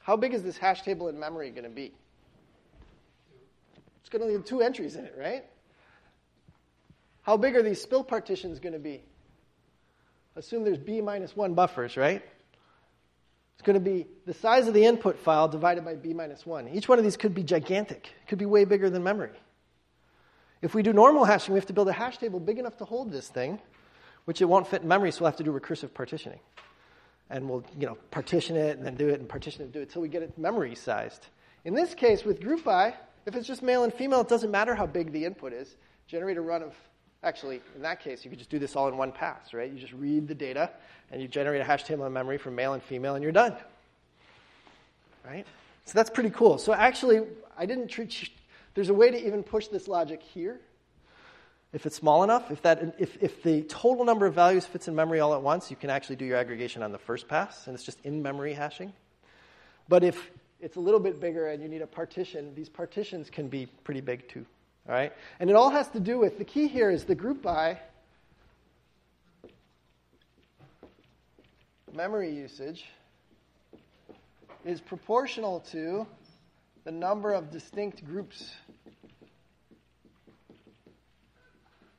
How big is this hash table in memory going to be? It's going to leave two entries in it, right? How big are these spill partitions going to be? assume there's b minus 1 buffers, right? It's going to be the size of the input file divided by b minus 1. Each one of these could be gigantic, it could be way bigger than memory. If we do normal hashing, we have to build a hash table big enough to hold this thing. which it won't fit in memory, so we'll have to do recursive partitioning. And we'll, you know, partition it and then do it and partition it and do it until we get it memory sized. In this case, with group by, if it's just male and female, it doesn't matter how big the input is. Generate a run of, actually, in that case, you could just do this all in one pass, right? You just read the data and you generate a hash table in memory for male and female and you're done. Right? So that's pretty cool. So actually, I didn't treat, there's a way to even push this logic here if it's small enough, if, that, if, if the total number of values fits in memory all at once, you can actually do your aggregation on the first pass, and it's just in memory hashing. But if it's a little bit bigger and you need a partition, these partitions can be pretty big too. All right? And it all has to do with the key here is the group by memory usage is proportional to the number of distinct groups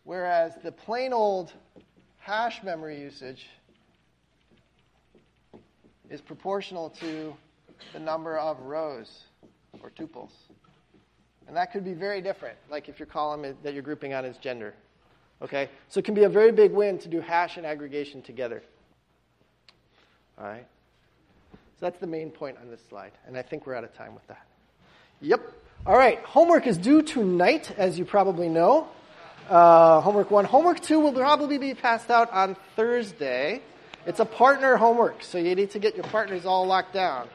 Whereas the plain old hash memory usage is proportional to the number of rows or tuples. And that could be very different, like if your column that you're grouping on is gender. Okay? So it can be a very big win to do hash and aggregation together. All right? So that's the main point on this slide. And I think we're out of time with that. Yep. All right. Homework is due tonight, as you probably know uh, homework one. Homework two will probably be passed out on Thursday. It's a partner homework, so you need to get your partners all locked down.